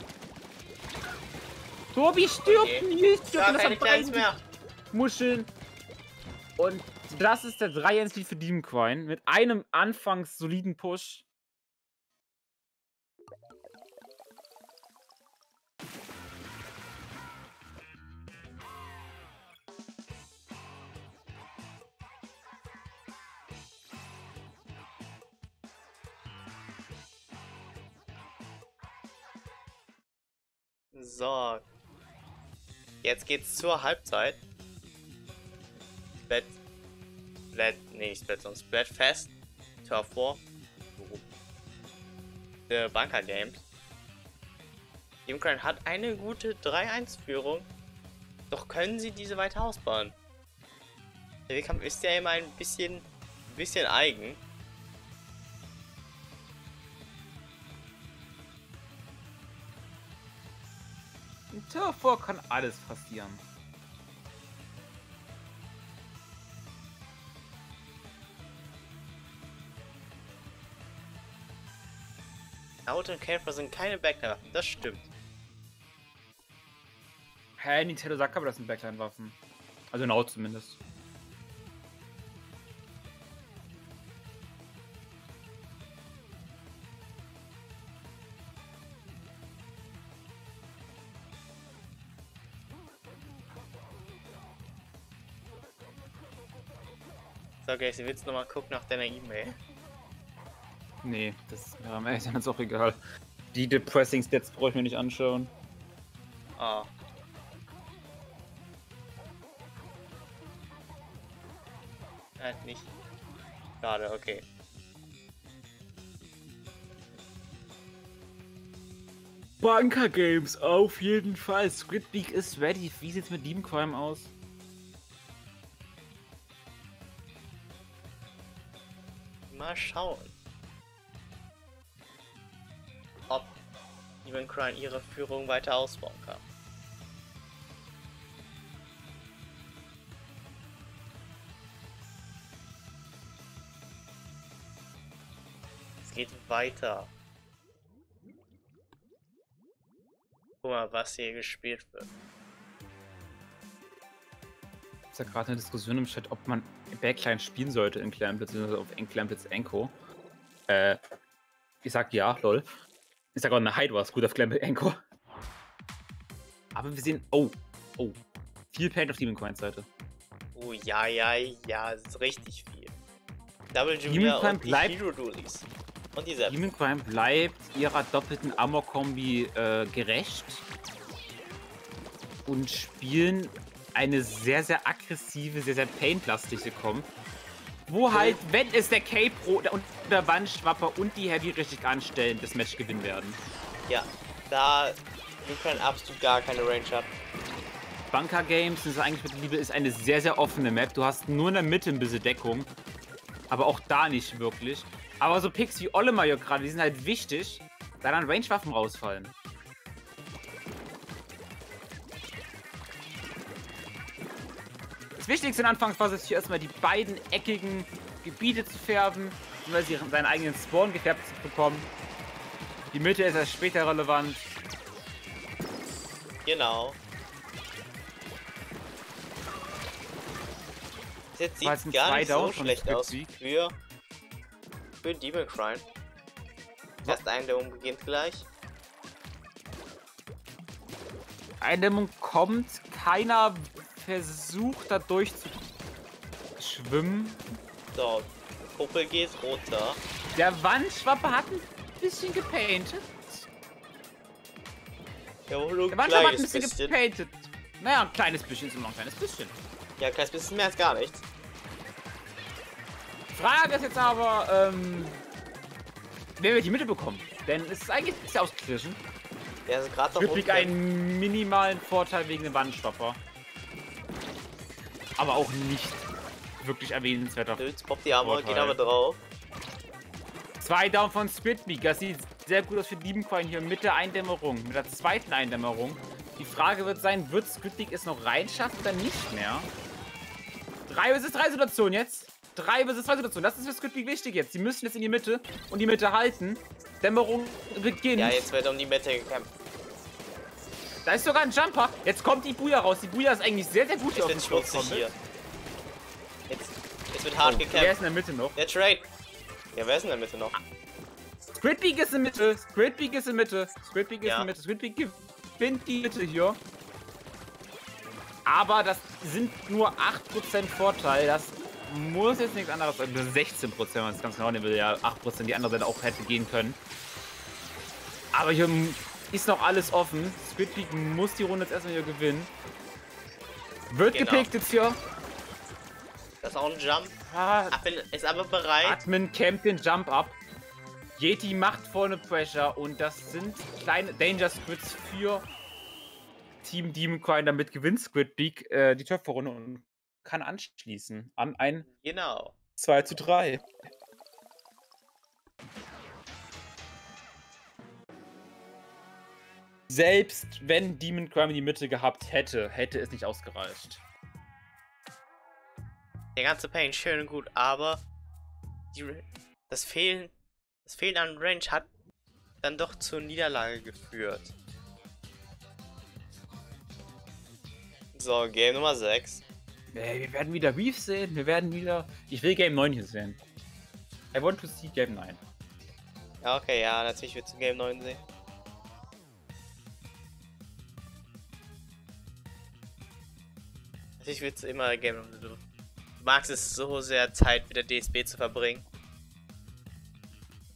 Tobi stirbt, Okay. News stirbt. Das hat beide mehr. Muscheln. Und das ist der 3 1 Lead für Demon Coin. Mit einem anfangs soliden Push. So. Jetzt geht's zur Halbzeit. Splat. Splat. Nee, Splat, sondern Splatfest. Turf 4. Der Bunker Games. Teamcran hat eine gute 3-1-Führung. Doch können sie diese weiter ausbauen? Der Wettkampf ist ja immer ein bisschen, bisschen eigen. 4 kann alles passieren. Auto und Kämpfer sind keine Backwaffen, das stimmt. Hä, Nintendo sagt aber, das sind Backline-Waffen. Also Naut zumindest. So, Casey, willst du nochmal gucken nach deiner E-Mail? Nee, das ist mir am Ende jetzt *laughs* auch egal. Die Depressing Stats brauche ich mir nicht anschauen. Ah. Halt nicht. Schade, okay. Bunker Games, auf jeden Fall. Squid League ist ready. Wie sieht's mit Demon Crime aus? Mal schauen. Ob Demon Crime ihre Führung weiter ausbauen kann. Es geht weiter. Guck mal, was hier gespielt wird. Ist ja gerade eine Diskussion im Chat, ob man Backline spielen sollte in Kleinblitz, beziehungsweise auf Kleinblitz Enko. Äh, ich sag ja, lol. Ich sag auch, eine Hyde war es gut auf Kleinblitz Enko. Aber wir sehen, oh, oh, viel Paint auf Demon Coins Seite. Oh ja, ja, ja, das ist richtig viel. Double Junior und bleibt- Hero Dualies. Und die. Demon Crime bleibt ihrer doppelten Amor-Kombi äh, gerecht und spielen eine sehr, sehr aggressive, sehr, sehr paintlastige Comp. Wo halt, wenn es der K-Pro und der Wandschwapper und die Heavy richtig anstellen, das Match gewinnen werden. Ja, da Crime absolut gar keine Range hat. Bunker Games, das ist eigentlich mit Liebe, ist eine sehr, sehr offene Map. Du hast nur in der Mitte ein bisschen Deckung. Aber auch da nicht wirklich. Aber so Picks wie Olemar hier gerade, die sind halt wichtig, da dann Range-Waffen rausfallen. Das Wichtigste in Anfangsphase ist hier erstmal die beiden eckigen Gebiete zu färben, weil sie seinen eigenen Spawn gefärbt zu bekommen. Die Mitte ist erst später relevant. Genau. Das jetzt sieht ein gar nicht so schlecht aus für, für Demon Crime. Erst Eindämmung beginnt gleich. Eindämmung kommt, keiner versucht da durchzuschwimmen. So, Kuppel geht runter. Der Wandschwapper hat ein bisschen gepainted. Ja, wohl nur Der ein Wandschwapper hat ein bisschen, bisschen. gepainted. Naja, ein kleines bisschen ist immer ein kleines bisschen. Ja, ein kleines bisschen mehr als gar nichts. Frage ist jetzt aber, ähm, wer wird die Mitte bekommen? Denn es ist eigentlich sehr ausgeglichen. Der ist gerade noch Übrig unten. einen minimalen Vorteil wegen dem Wandschwapper. Aber auch nicht wirklich erwähnenswerter Jetzt poppt die Arme, geht aber drauf. Zwei Down von Squidbeak. Das sieht sehr gut aus für Diebencoin hier mit der Eindämmerung, mit der zweiten Eindämmerung. Die Frage wird sein, wird Squidbeak es noch reinschaffen oder nicht mehr? 3 vs 3 Situation jetzt. 3 vs 2 Situation. Das ist für Squidbeak wichtig jetzt. Sie müssen jetzt in die Mitte und die Mitte halten. Dämmerung beginnt. Ja, jetzt wird um die Mitte gekämpft. Da ist sogar ein Jumper. Jetzt kommt die Buja raus. Die Buja ist eigentlich sehr, sehr gut hier Jetzt auf dem hier. Jetzt, jetzt wird hart Oh, wer ist gekämpft. in der Mitte noch? Der Trade. Ja, wer ist in der Mitte noch? Squidbeak ist in der Mitte. Squidbeak ist in der Mitte. Squidbeak ist Ja. in der Mitte. Squidbeak gewinnt die Mitte hier. Aber das sind nur 8% Vorteil. Das muss jetzt nichts anderes sein. Das ist 16%, wenn man es ganz genau nehmen will. Ja, 8% die andere Seite auch hätte gehen können. Aber hier ist noch alles offen. Squidbeak muss die Runde jetzt erstmal hier gewinnen. Wird Genau. gepickt jetzt hier. Das ist auch ein Jump. Ah, Appel ist aber bereit. Admin campt den Jump up. Yeti macht vorne Pressure und das sind kleine Danger Squids für Team Demon Coin. Damit gewinnt Squid Beak äh, die Töpferrunde und kann anschließen an ein Genau. 2 zu 3. Selbst wenn Demon Crime in die Mitte gehabt hätte, hätte es nicht ausgereicht. Der ganze Pain schön und gut, aber die, das Fehlen, das Fehlen an Range hat dann doch zur Niederlage geführt. So, Game Nummer 6. Ey, wir werden wieder Reef sehen, wir werden wieder. Ich will Game 9 hier sehen. I want to see Game 9. Ja, okay, ja, natürlich wird zu Game 9 sehen. Natürlich wird es immer Game 9 Du magst es so sehr, Zeit mit der DSB zu verbringen.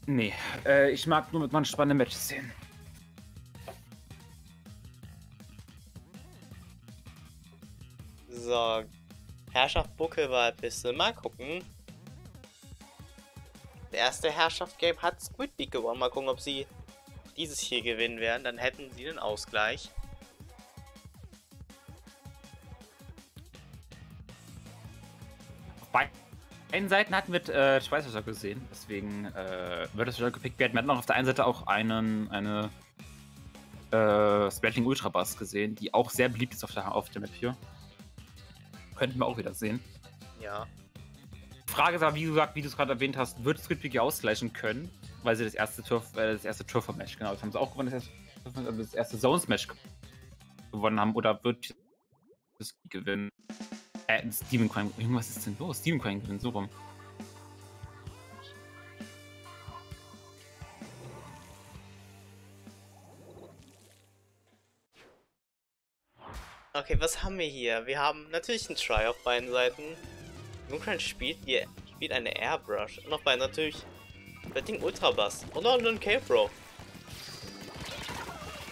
Nee, äh, ich mag nur mit man spannende Matches sehen. So, Herrschaft Buckelwahlpiste. Mal gucken. Der erste Herrschaft-Game hat Squid League gewonnen. Mal gucken, ob sie dieses hier gewinnen werden, dann hätten sie den Ausgleich. Beiden Seiten hatten wir äh, Schweizer gesehen, deswegen äh, wird das wieder gepickt werden. Wir hatten auch auf der einen Seite auch einen, eine äh, Splatling Ultra Bass gesehen, die auch sehr beliebt ist auf der, auf der Map hier. Könnten wir auch wieder sehen. Ja. Frage ist aber, wie gesagt, wie du es gerade erwähnt hast, wird Squid ausgleichen können, weil sie das erste Tour, äh, das erste Tour-Match, genau, das haben sie auch gewonnen, das erste, das erste Zones-Match gewonnen haben, oder wird das gewinnen? Äh, Demon Crime, irgendwas ist denn los? Demon Crime gewinnen, so rum. Okay, was haben wir hier? Wir haben natürlich einen Try auf beiden Seiten. Mooncrine spielt, hier, spielt eine Airbrush. Und auf beiden natürlich Betting Ultra Bass. Und noch einen K-Pro.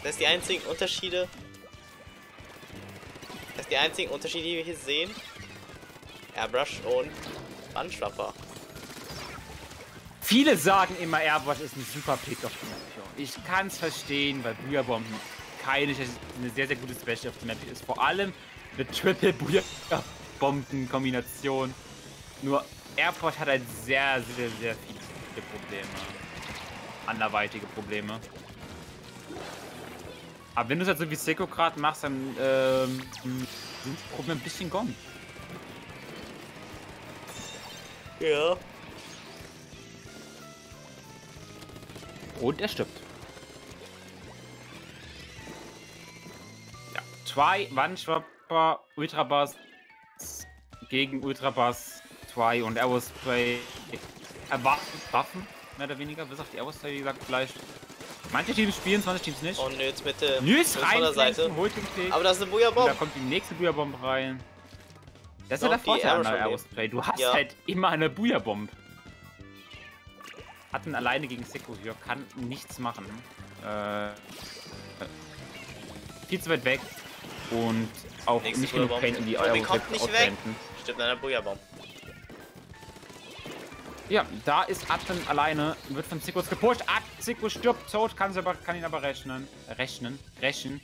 Das ist die einzigen Unterschiede. Das ist die einzigen Unterschiede, die wir hier sehen. Airbrush und Bandschwapper. Viele sagen immer, Airbrush ist ein super Pick auf die Map. Ich kann es verstehen, weil Booyah Bomben keine eine sehr, sehr gute Special auf der Map ist. Vor allem eine Triple Booyah Bomben Kombination. Nur Airport hat halt sehr, sehr, sehr viele Probleme. Anderweitige Probleme. Aber wenn du es halt so wie Seko gerade machst, dann ähm, sind die Probleme ein bisschen gone. Ja. Und er stirbt. Ja, zwei Wandschwapper, Ultrabass gegen Ultrabass 2 und Aerospray. Äh, Waffen, mehr oder weniger, bis auf die Aerospray, wie gesagt, vielleicht. Manche Teams spielen, manche Teams nicht. Und jetzt bitte. Nils rein, der Seite. Aber das ist eine Booyah-Bomb. Da kommt die nächste Booyah-Bomb rein. Das ist ja der Vorteil an der Aerospray. Du hast ja. halt immer eine Booyah-Bomb. Hatten alleine gegen Seko hier, kann nichts machen. Äh, viel zu weit weg. Und auch Nächste nicht genug Paint in die Aerospray auswenden. Stimmt, eine Booyah-Bomb. Ja, da ist Atmen alleine, wird von Zikos gepusht. Ah, Zico stirbt tot, kann, aber, kann ihn aber rechnen. Rechnen. Rächen.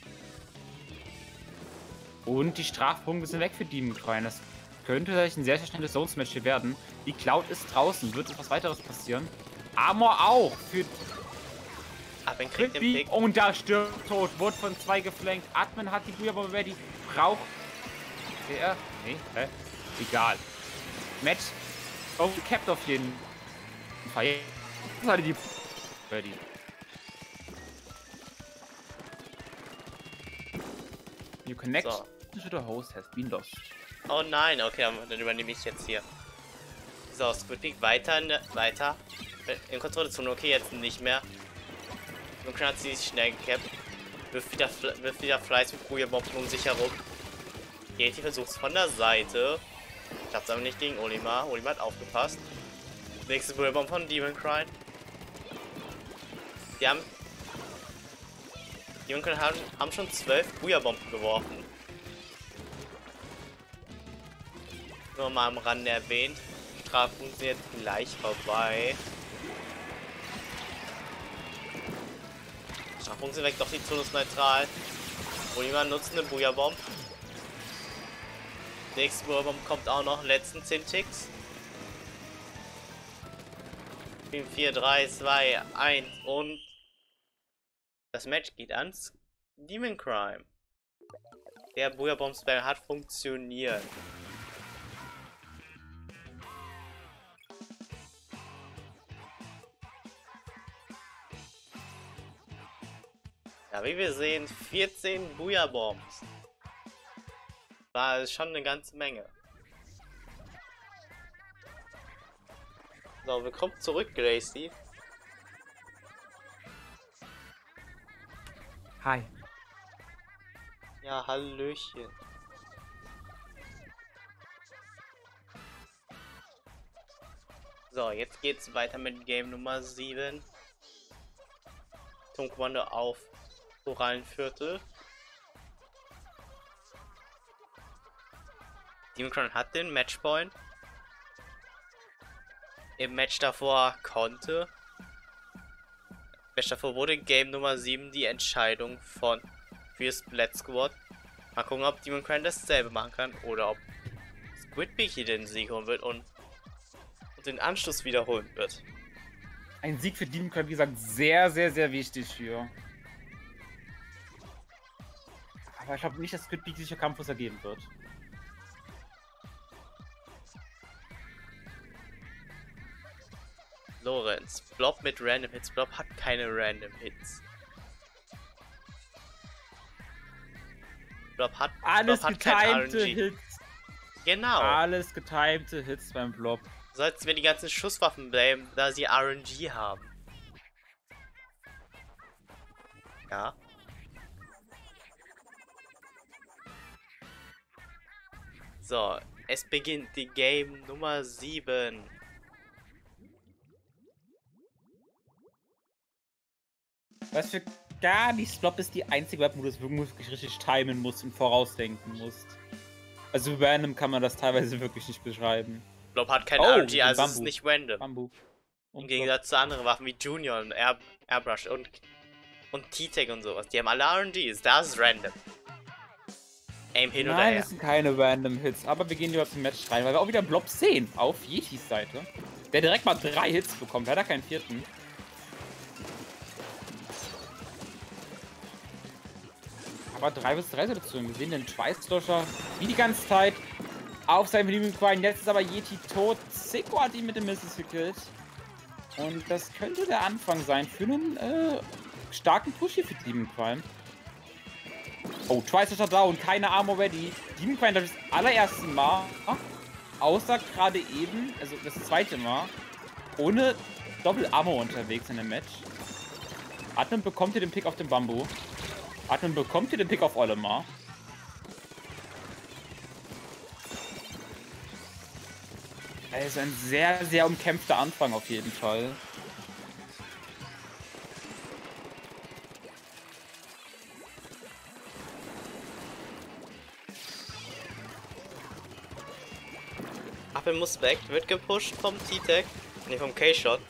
Und die Strafpunkte sind weg für Demon Crown. Das könnte vielleicht ein sehr, sehr schnelles Zones-Match hier werden. Die Cloud ist draußen. Wird etwas weiteres passieren? Armor auch für Atmen kriegt den Pick. Und da stirbt tot. Wurde von zwei geflankt. Atmen hat die Booyah ready. Braucht er? Nee, hä? Egal. Match Oh, capped auf jeden Fall. Was hatte die ready? You connect so. to the host has been lost. Oh nein, okay, dann übernehme ich jetzt hier. So, Squidpeak weiter, ne, weiter. In Kontrollzone, okay, jetzt nicht mehr. Nun hat sie sich schnell gecapt. Wirft wieder, wirft wieder Fleiß mit Kugelbomben um sich herum. Yeti versucht es von der Seite. Klappt aber nicht gegen Olimar. Olimar hat aufgepasst. Nächste Bullbomb von Demon Cry. Die haben. Demon Cry haben, haben schon zwölf Booyah-Bomben geworfen. Nur mal am Rande erwähnt. Strafpunkt sind jetzt gleich vorbei. Strafpunkt sind weg, doch die Zone ist neutral. Olimar nutzt eine Booyah-Bomb. Nächste Wurmbomb kommt auch noch. Letzten 10 Ticks. 4, 3, 2, 1 und das Match geht ans Demon Crime. Der Booyah Bomb Spell hat funktioniert. Wie wir sehen, 14 Booyah Bombs. War schon eine ganze Menge. So, willkommen zurück, Gracie. Hi. Ja, Hallöchen. So, jetzt geht's weiter mit Game Nummer 7. Zum Kommando auf Korallenviertel. Democron hat den Matchpoint. Im Match davor konnte davor wurde Game Nummer 7 die Entscheidung von für Splat Squad. Mal gucken, ob Demon Crane dasselbe machen kann oder ob Squidbeak hier den Sieg holen wird und, und den Anschluss wiederholen wird. Ein Sieg für Demon Crane, wie gesagt, sehr, sehr, sehr wichtig für. Aber ich glaube nicht, dass Squidbeak sich für Campus ergeben wird. Lorenz. Blob mit Random Hits. Blob hat keine Random Hits. Blob hat, Alles Blob getimte. Hits. Genau. Alles getimte Hits beim Blob. Sollten wir die ganzen Schusswaffen blamen, da sie RNG haben. Ja. So, es beginnt die Game Nummer 7. Was für gar nichts Blob ist die einzige Web, wo du es wirklich richtig timen musst und vorausdenken musst. Also random kann man das teilweise wirklich nicht beschreiben. Blob hat kein Oh, RNG, also es ist Bambu. nicht random. Bambu. Im Und Gegensatz zu anderen Waffen wie Junior und Air Airbrush und, und T-Tech und sowas. Die haben alle RNGs, das ist random. Aim hin oder Nein, her. das sind keine random Hits, aber wir gehen lieber zum Match rein, weil wir auch wieder Blob sehen auf Yetis Seite. Der direkt mal drei Hits bekommt, leider keinen vierten. Aber drei bis drei Situationen. Wir sehen den Schweißlöscher wie die ganze Zeit auf seinem Living Quine. Jetzt ist aber Yeti tot. Sicko hat ihn mit dem Misses gekillt. Und das könnte der Anfang sein für einen äh, starken Push hier für Demon Prime. Oh, er down, keine Armor ready. Demon Prime das allererste Mal, außer gerade eben, also das zweite Mal, ohne Doppel-Armor unterwegs in dem Match. Atmen bekommt hier den Pick auf dem Bambu. Atmen bekommt hier den Pick auf Olemar. Also ein sehr, sehr umkämpfter Anfang auf jeden Fall. Apple muss weg, wird gepusht vom T-Tech. Ne, vom K-Shot.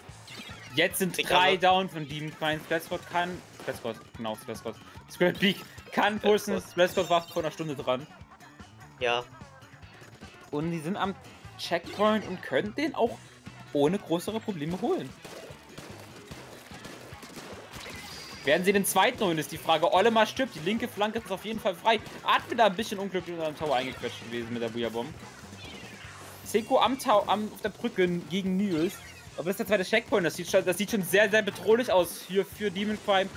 Jetzt sind Krieg drei down von Demon Prime. Splatscott kann. Splatscott, genau, Splatscott. Square Peak kann pushen. Splatscott war vor einer Stunde dran. Ja. Und die sind am Checkpoint und können den auch ohne größere Probleme holen. Werden sie den zweiten holen, ist die Frage. Olemar stirbt, die linke Flanke ist auf jeden Fall frei. Atme da ein bisschen unglücklich unter den Tower eingequetscht gewesen mit der Booyah-Bomb. Seko am, Tau am auf der Brücke gegen Nils. Aber das ist der zweite Checkpoint. Das sieht, schon, das sieht schon sehr, sehr bedrohlich aus hier für Demon Prime.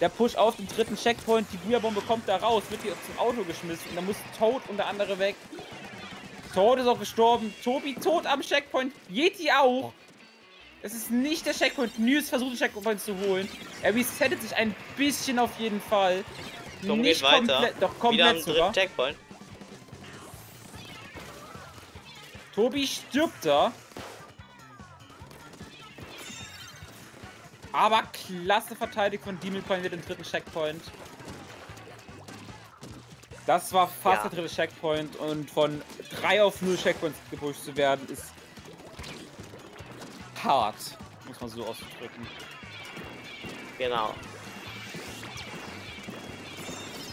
Der Push auf den dritten Checkpoint. Die Booyah-Bombe kommt da raus, wird hier zum Auto geschmissen. Und da muss Toad und der andere weg. Toad ist auch gestorben. Tobi tot am Checkpoint. Yeti auch. Es ist nicht der Checkpoint. Nils versucht den Checkpoint zu holen. Er resettet sich ein bisschen auf jeden Fall. Tom nicht geht weiter. komplett, doch Wieder am sogar. Checkpoint. Tobi stirbt da. Aber klasse verteidigt von Demon Coin mit dem dritten Checkpoint. Das war fast Ja. der dritte Checkpoint und von 3 auf 0 Checkpoints gepusht zu werden ist hart, muss man so ausdrücken. Genau.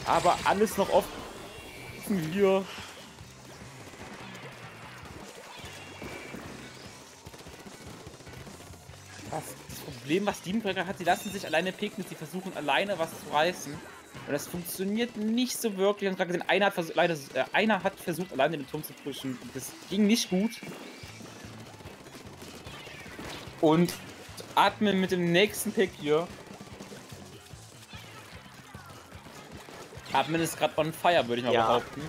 Aber alles noch offen hier. Das, das Problem, was Diebenbrecher hat, sie lassen sich alleine picken, sie versuchen alleine was zu reißen. Und das funktioniert nicht so wirklich. Und gerade gesehen, einer hat, versucht, alleine, äh, einer hat versucht, alleine den Turm zu pushen. Das ging nicht gut. Und atmen mit dem nächsten Pick hier. Atmen ist gerade on fire, würde ich mal Ja. behaupten.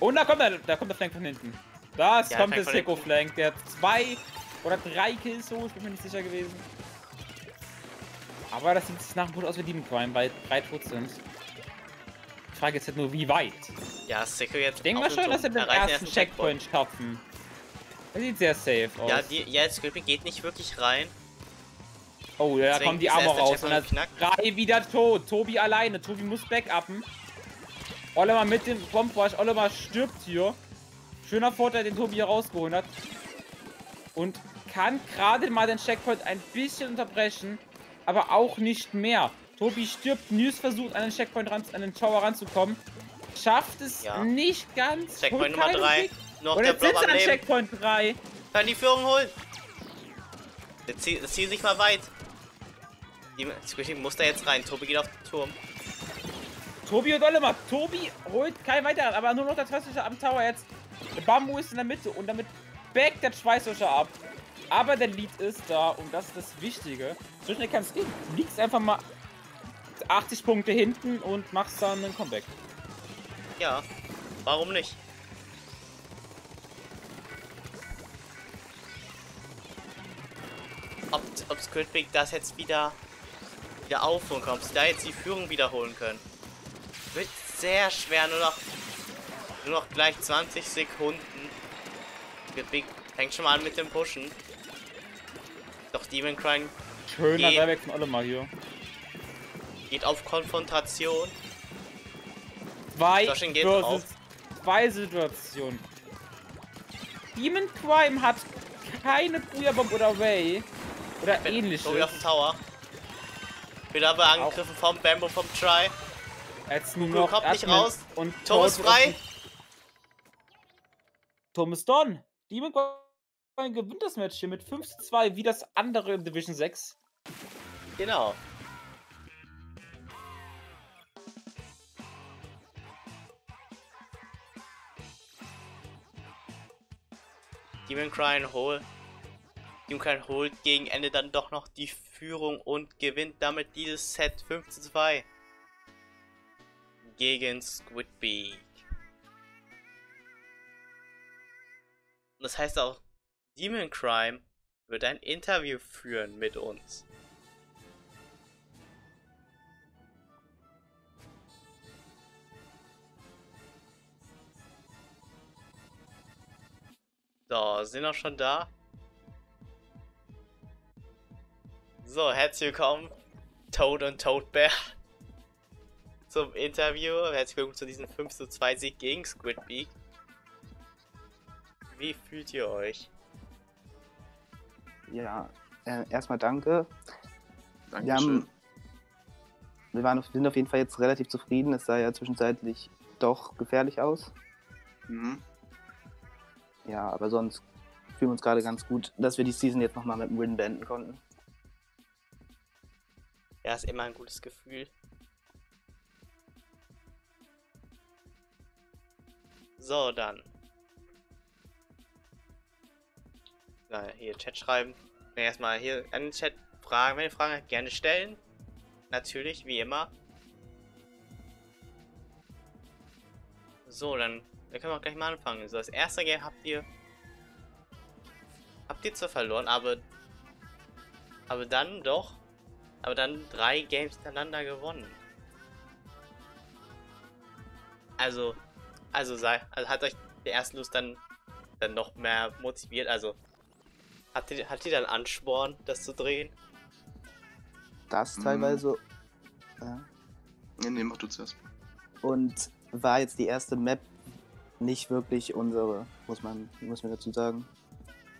Und da kommt der, da kommt der Flank von hinten. Das Ja, kommt der Seko Flank, der zwei oder drei Kills so, ich bin mir nicht sicher gewesen. Aber das sieht sich nach dem Tod aus wie Demon Crime, weil drei tot sind. Die Frage ist halt nur, wie weit. Ja, Sicko jetzt. Ich denke mal schon, dass wir den Erreichen ersten Checkpoint schaffen. Das sieht sehr safe aus. Ja, die, ja, Squidby geht nicht wirklich rein. oh, da deswegen kommen die Arme raus. Und dann drei wieder tot. Tobi alleine. Tobi muss backuppen. Olemar mit dem Bombrush. Olemar stirbt hier. Schöner Vorteil, den Tobi hier rausgeholt hat. Und kann gerade mal den Checkpoint ein bisschen unterbrechen. aber auch nicht mehr. Tobi stirbt, News versucht an den Checkpoint ran, an den Tower ranzukommen. Schafft es Ja. nicht ganz. Checkpoint Nummer keinen 3. Sieg. Noch Und der Blob am an Leben. Checkpoint 3. Kann die Führung holen. Jetzt zieh, jetzt zieh sich mal weit. Squishy muss da jetzt rein. Tobi geht auf den Turm. Tobi und Olemar. Tobi holt kein weiterer, aber nur noch der Schweißwäscher am Tower jetzt. Der Bambu ist in der Mitte und damit backt der Schweißwäscher ab. Aber der Lead ist da und das ist das Wichtige. So schnell kann es gehen. Du liegst einfach mal 80 Punkte hinten und machst dann ein Comeback. Ja, warum nicht? Ob, ob Squidward das jetzt wieder, wieder aufholen kann, ob sie da jetzt die Führung wiederholen können. Wird sehr schwer, nur noch, nur noch gleich 20 Sekunden. Squidward fängt schon mal an mit dem Pushen. Doch Demon Crime Schöner. Dreiback von Olemar hier. geht auf Konfrontation. Zwei geht versus zwei Situationen. Demon Crime hat keine Booyah Bomb oder Way oder ähnliches. Tobi auf dem Tower. Wird aber angegriffen vom Bamboo, vom Try. Jetzt nur noch kommt nicht raus. Und Tom ist Toad frei. ist done. Demon Crime gewinnt das Match hier mit 5 zu 2 wie das andere in Division 6. Genau. Demon Crime hol. Demon Crime holt gegen Ende dann doch noch die Führung und gewinnt damit dieses Set 5 zu 2 gegen Squidbeak. Das heißt auch, Demon Crime wird ein Interview führen mit uns. So, sind auch schon da. So, herzlich willkommen, Toad und Toadbear, *laughs* zum Interview. Herzlich willkommen zu diesem 5 zu 2 Sieg gegen Squidbeak. Wie fühlt ihr euch? Ja, äh, erstmal danke. Wir, Dankeschön. haben, wir waren auf, sind auf jeden Fall jetzt relativ zufrieden. Es sah ja zwischenzeitlich doch gefährlich aus. Mhm. Ja, aber sonst fühlen wir uns gerade ganz gut, dass wir die Season jetzt nochmal mit dem Win beenden konnten. Ja, ist immer ein gutes Gefühl. So, dann. Na, hier Chat schreiben. Erstmal hier an den Chat Fragen, wenn ihr Fragen habt, gerne stellen. Natürlich, wie immer. So, dann, dann können wir auch gleich mal anfangen. So, das erste Game habt ihr. Habt ihr zwar verloren, aber. Aber dann doch aber dann drei Games hintereinander gewonnen. Also, also sei, also hat euch der erste Lust dann, dann noch mehr motiviert. Also, hat ihr, hat ihr dann Ansporn, das zu drehen? Das Mhm. teilweise. Ja. Nee, nee, mach du zuerst. Und war jetzt die erste Map nicht wirklich unsere, muss man, muss man dazu sagen.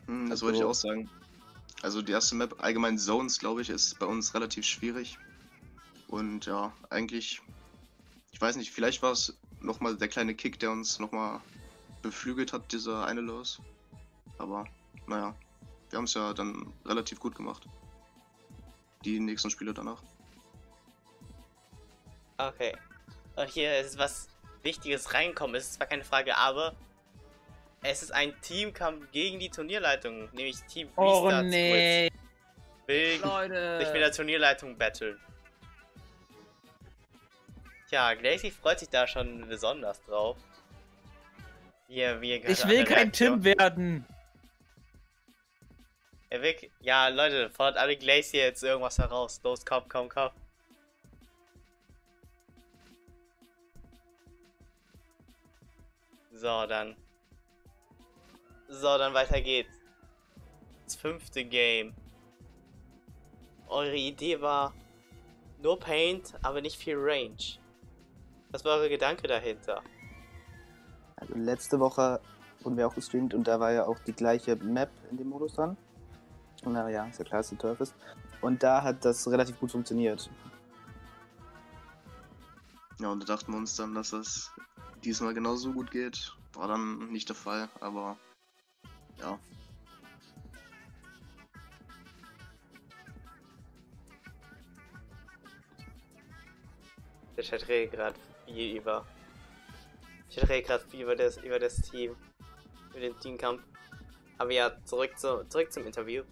Hm, das Also- wollte ich auch sagen. Also die erste Map, allgemein Zones, glaube ich, ist bei uns relativ schwierig. Und ja, eigentlich, ich weiß nicht, vielleicht war es nochmal der kleine Kick, der uns nochmal beflügelt hat, dieser eine Los. Aber naja, wir haben es ja dann relativ gut gemacht. Die nächsten Spiele danach. Okay. Und hier ist was Wichtiges reinkommen. Es ist zwar keine Frage, aber es ist ein Teamkampf gegen die Turnierleitung, nämlich Team Oh Restart nee. Will sich mit Leute. der Turnierleitung battlen. Tja, Glacy freut sich da schon besonders drauf. Wie er, wie Ich will kein Reaktion. Tim werden. Er will, ja, Leute, fordert alle Glacier jetzt irgendwas heraus. Los, komm, komm, komm. So, dann. So, dann weiter geht's. Das fünfte Game. Eure Idee war nur Paint, aber nicht viel Range. Was war eure Gedanke dahinter? Also letzte Woche wurden wir auch gestreamt und da war ja auch die gleiche Map in dem Modus dran. Und naja, ist ja klar, dass die Turf ist. Und da hat das relativ gut funktioniert. Ja, und da dachten wir uns dann, dass das diesmal genauso gut geht. War dann nicht der Fall, aber ja. Der Chat redet gerade viel über. Ich rede gerade viel über das, über das Team. Über den Teamkampf. Aber ja, zurück, zu, zurück zum Interview.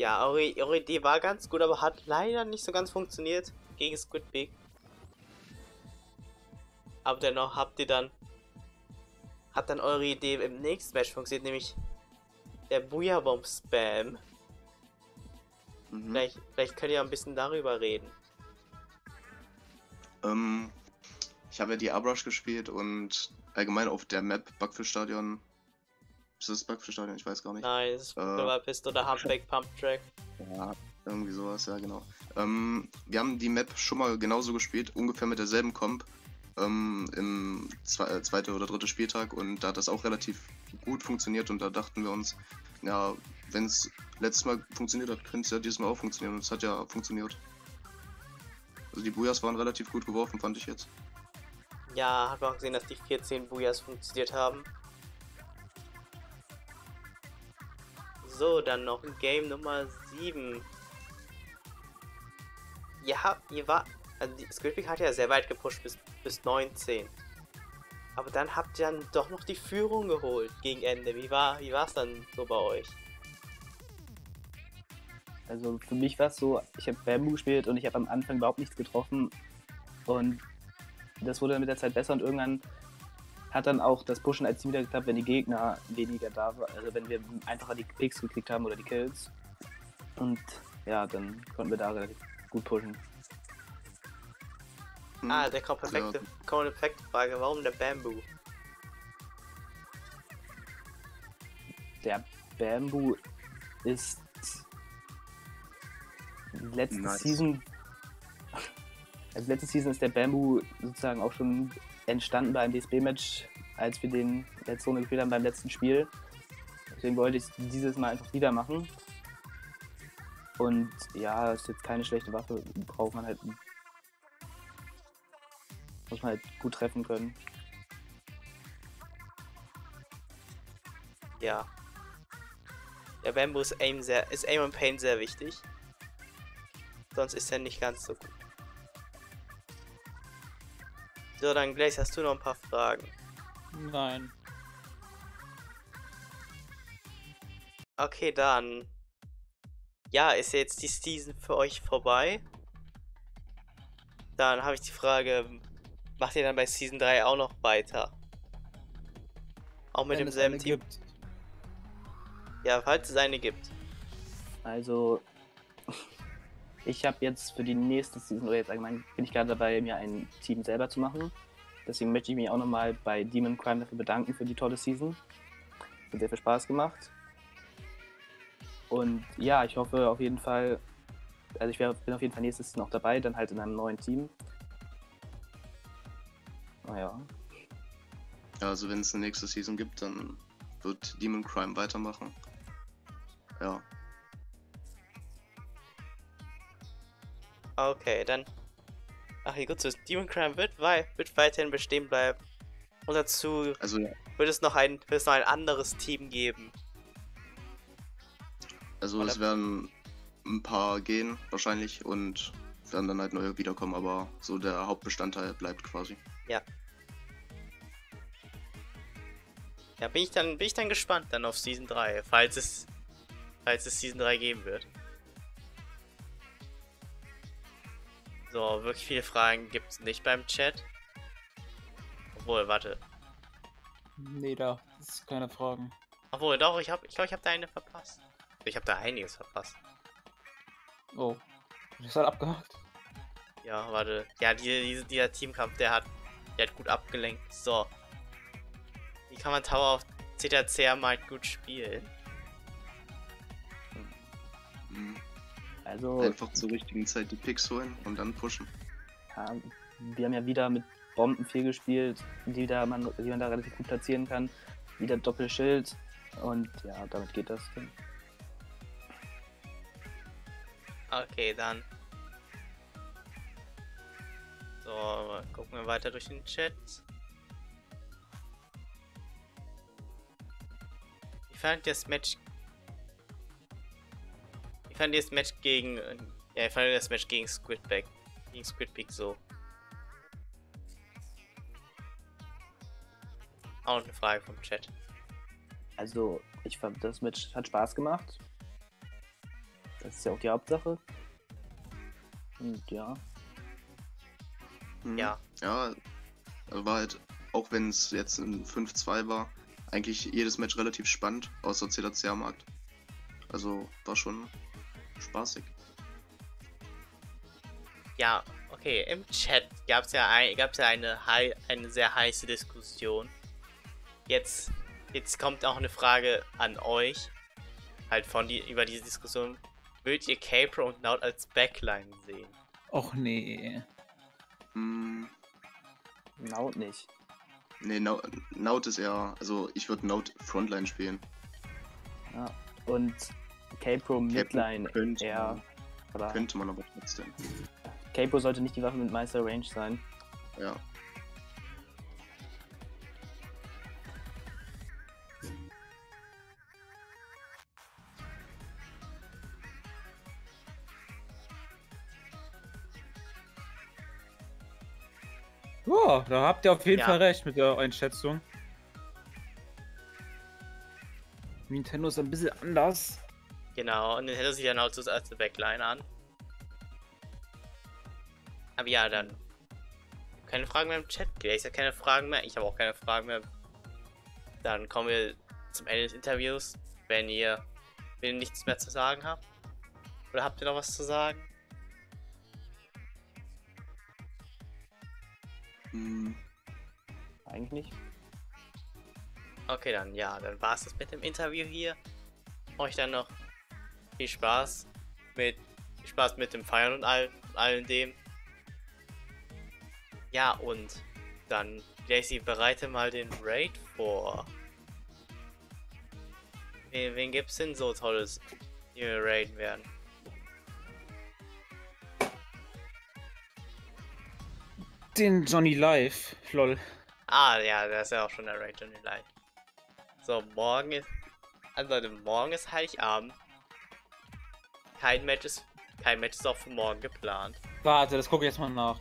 Ja, eure, eure Idee war ganz gut, aber hat leider nicht so ganz funktioniert gegen Squid Big. Aber dennoch habt ihr dann. Hat dann eure Idee im nächsten Match funktioniert, nämlich der Booyah Bomb Spam. Mhm. Vielleicht, vielleicht könnt ihr ein bisschen darüber reden. Ähm, ich habe ja die Abrush gespielt und allgemein auf der Map Backfischstadion. Ist das Backfischstadion? Ich weiß gar nicht. Nein, es ist Äh. Pist oder Humpback Pump Track. Ja, irgendwie sowas, ja genau. Ähm, wir haben die Map schon mal genauso gespielt, ungefähr mit derselben Comp. Ähm, Im zwe äh, zweiten oder dritten Spieltag und da hat das auch relativ gut funktioniert und da dachten wir uns, ja, wenn es letztes Mal funktioniert hat, könnte es ja dieses Mal auch funktionieren und es hat ja funktioniert. Also die Bujas waren relativ gut geworfen, fand ich jetzt. Ja, hat man auch gesehen, dass die 14 Booyahs funktioniert haben. So, dann noch Game Nummer 7. Ja, ihr war. Also die Squidpick hat ja sehr weit gepusht bis, bis 19. Aber dann habt ihr dann doch noch die Führung geholt gegen Ende. Wie war wie dann so bei euch? Also für mich war es so, ich habe Bamboo gespielt und ich habe am Anfang überhaupt nichts getroffen. Und das wurde dann mit der Zeit besser und irgendwann hat dann auch das Pushen als wieder geklappt, wenn die Gegner weniger da waren. Also wenn wir einfacher die Picks gekriegt haben oder die Kills. Und ja, dann konnten wir da relativ gut pushen. Hm, Ah, der kommt perfekte, kommt eine perfekte Frage. Warum der Bamboo? Der Bamboo ist letzte Nice. Season. *laughs* Also letzte Season ist der Bamboo sozusagen auch schon entstanden bei einem DSB-Match, als wir den letzte Runde gespielt haben beim letzten Spiel. Deswegen wollte ich es dieses Mal einfach wieder machen. Und ja, ist jetzt keine schlechte Waffe, braucht man halt. Muss man halt gut treffen können. Ja. Der Bamboo ist Aim, sehr, ist Aim und Pain sehr wichtig. Sonst ist er nicht ganz so gut. So, dann Glaze, hast du noch ein paar Fragen? Nein. Okay, dann. Ja, ist jetzt die Season für euch vorbei? Dann habe ich die Frage, macht ihr dann bei Season 3 auch noch weiter? Auch mit Wenn es demselben eine Team? gibt. Ja, falls es eine gibt. Also, ich habe jetzt für die nächste Season, oder jetzt allgemein, bin ich gerade dabei, mir ein Team selber zu machen. Deswegen möchte ich mich auch nochmal bei Demon Crime dafür bedanken für die tolle Season. Hat sehr viel Spaß gemacht. Und ja, ich hoffe auf jeden Fall, also ich bin auf jeden Fall nächstes noch dabei, dann halt in einem neuen Team. Naja, Ja, also wenn es eine nächste Season gibt, dann wird Demon Crime weitermachen. Ja. Okay, dann. Ach, hier gut zu wissen. Demon Crime wird, wei wird weiterhin bestehen bleiben. Und dazu Also ja, wird es noch ein, wird es noch ein anderes Team geben. also es werden ein paar gehen wahrscheinlich und werden dann halt neue wiederkommen, aber so der Hauptbestandteil bleibt quasi. Ja, bin ich dann, bin ich dann gespannt dann auf Season 3, falls es, falls es Season 3 geben wird. So, wirklich viele Fragen gibt es nicht beim Chat. Obwohl, warte. Nee, da ist keine Fragen. Obwohl, doch, ich habe, ich glaube, ich habe da eine verpasst. Ich habe da einiges verpasst. Oh. Das hat abgehakt. Ja, warte. Ja, die, diese, dieser Teamkampf, der hat, der hat gut abgelenkt. So. Wie kann man Tower auf CTC mal gut spielen? Also Einfach zur richtigen Zeit die Picks holen und dann pushen. ja, wir haben ja wieder mit Bomben viel gespielt, die, da man, die man da relativ gut platzieren kann. Wieder Doppelschild und ja, damit geht das. Dann. Okay, dann. So, gucken wir weiter durch den Chat. Ich fand das Match. Ich fand das Match gegen. Ja, ich fand das Match gegen Squidback. Gegen Squidpick so. Auch eine Frage vom Chat. Also, ich fand, das Match hat Spaß gemacht. Das ist ja auch die Hauptsache. Und ja, Mhm. Ja. Ja, also war halt, auch wenn es jetzt ein 5-2 war, eigentlich jedes Match relativ spannend, außer CLC-Markt. Also war schon spaßig. Ja, okay, im Chat gab es ja, ein, gab's ja eine, eine sehr heiße Diskussion. Jetzt, jetzt kommt auch eine Frage an euch, halt von die, über diese Diskussion. Würdet ihr K-Pro und Naut als Backline sehen? Och nee. Hm, Naut nicht. nee, Nau- Naut ist eher, also ich würde Naut Frontline spielen. Ja. Und K-Pro Midline könnte eher. man- Oder Könnte man aber trotzdem. K-Pro sollte nicht die Waffe mit Meister Range sein. Ja. Ja, da habt ihr auf jeden Ja. Fall recht mit der Einschätzung. Nintendo ist ein bisschen anders. Genau, und Nintendo sieht ja Naut als eine Backline an. Aber ja, dann. Keine Fragen mehr im Chat. Gleich ja keine Fragen mehr. Ich habe auch keine Fragen mehr. Dann kommen wir zum Ende des Interviews. Wenn ihr, wenn ihr nichts mehr zu sagen habt. Oder habt ihr noch was zu sagen? Hm, Eigentlich nicht. Okay, dann ja, dann war es das mit dem Interview hier. Euch dann noch viel Spaß mit viel Spaß mit dem Feiern und all, allem dem. Ja, und dann Daisy bereite mal den Raid vor. Wen, wen gibt's denn so tolles, die wir raiden werden? Den Johnny Live, lol. Ah, ja, das ist ja auch schon der Raid Johnny Light. So, morgen ist. Also Leute, morgen ist Heiligabend. Kein Match ist. Kein Match ist auch für morgen geplant. Warte, das gucke ich jetzt mal nach.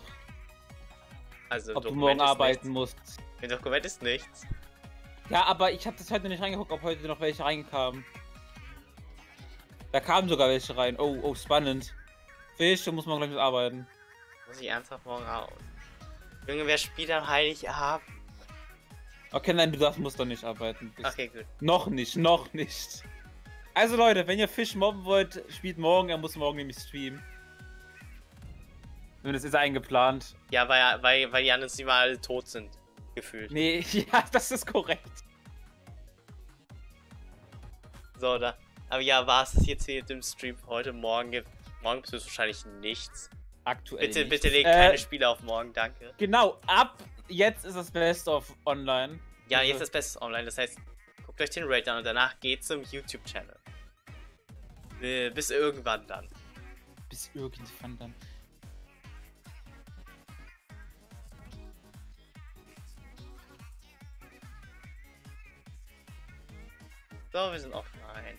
Also Ob du morgen arbeiten musst. Im Dokument ist nichts. Ja, aber ich habe das heute nicht reingeguckt, ob heute noch welche reinkamen. Da kamen sogar welche rein. Oh, oh, spannend. Fisch, du musst morgen gleich mit arbeiten. Muss ich ernsthaft morgen raus. Junge, wer spielt am Heiligabend? Okay, nein, du darfst, musst doch nicht arbeiten. Bis- Okay, gut. Noch nicht, noch nicht. Also Leute, wenn ihr Fisch mobben wollt, spielt morgen. Er muss morgen nämlich streamen. Zumindest ist er eingeplant. Ja, weil, weil, weil die anderen nicht mal alle tot sind. Gefühlt. Nee, *laughs* ja, das ist korrekt. So, da. Aber ja, war es jetzt hier mit dem Stream heute? Morgen gibt. Morgen gibt es wahrscheinlich nichts. Aktuell. Bitte, nicht. bitte legt Äh, keine Spiele auf morgen, danke. Genau, ab jetzt ist das Best of online. Ja, Also- jetzt das Beste online. Das heißt, guckt euch den Raid an und danach geht zum YouTube-Channel. Äh, Bis irgendwann dann. Bis irgendwann dann. So, wir sind offline.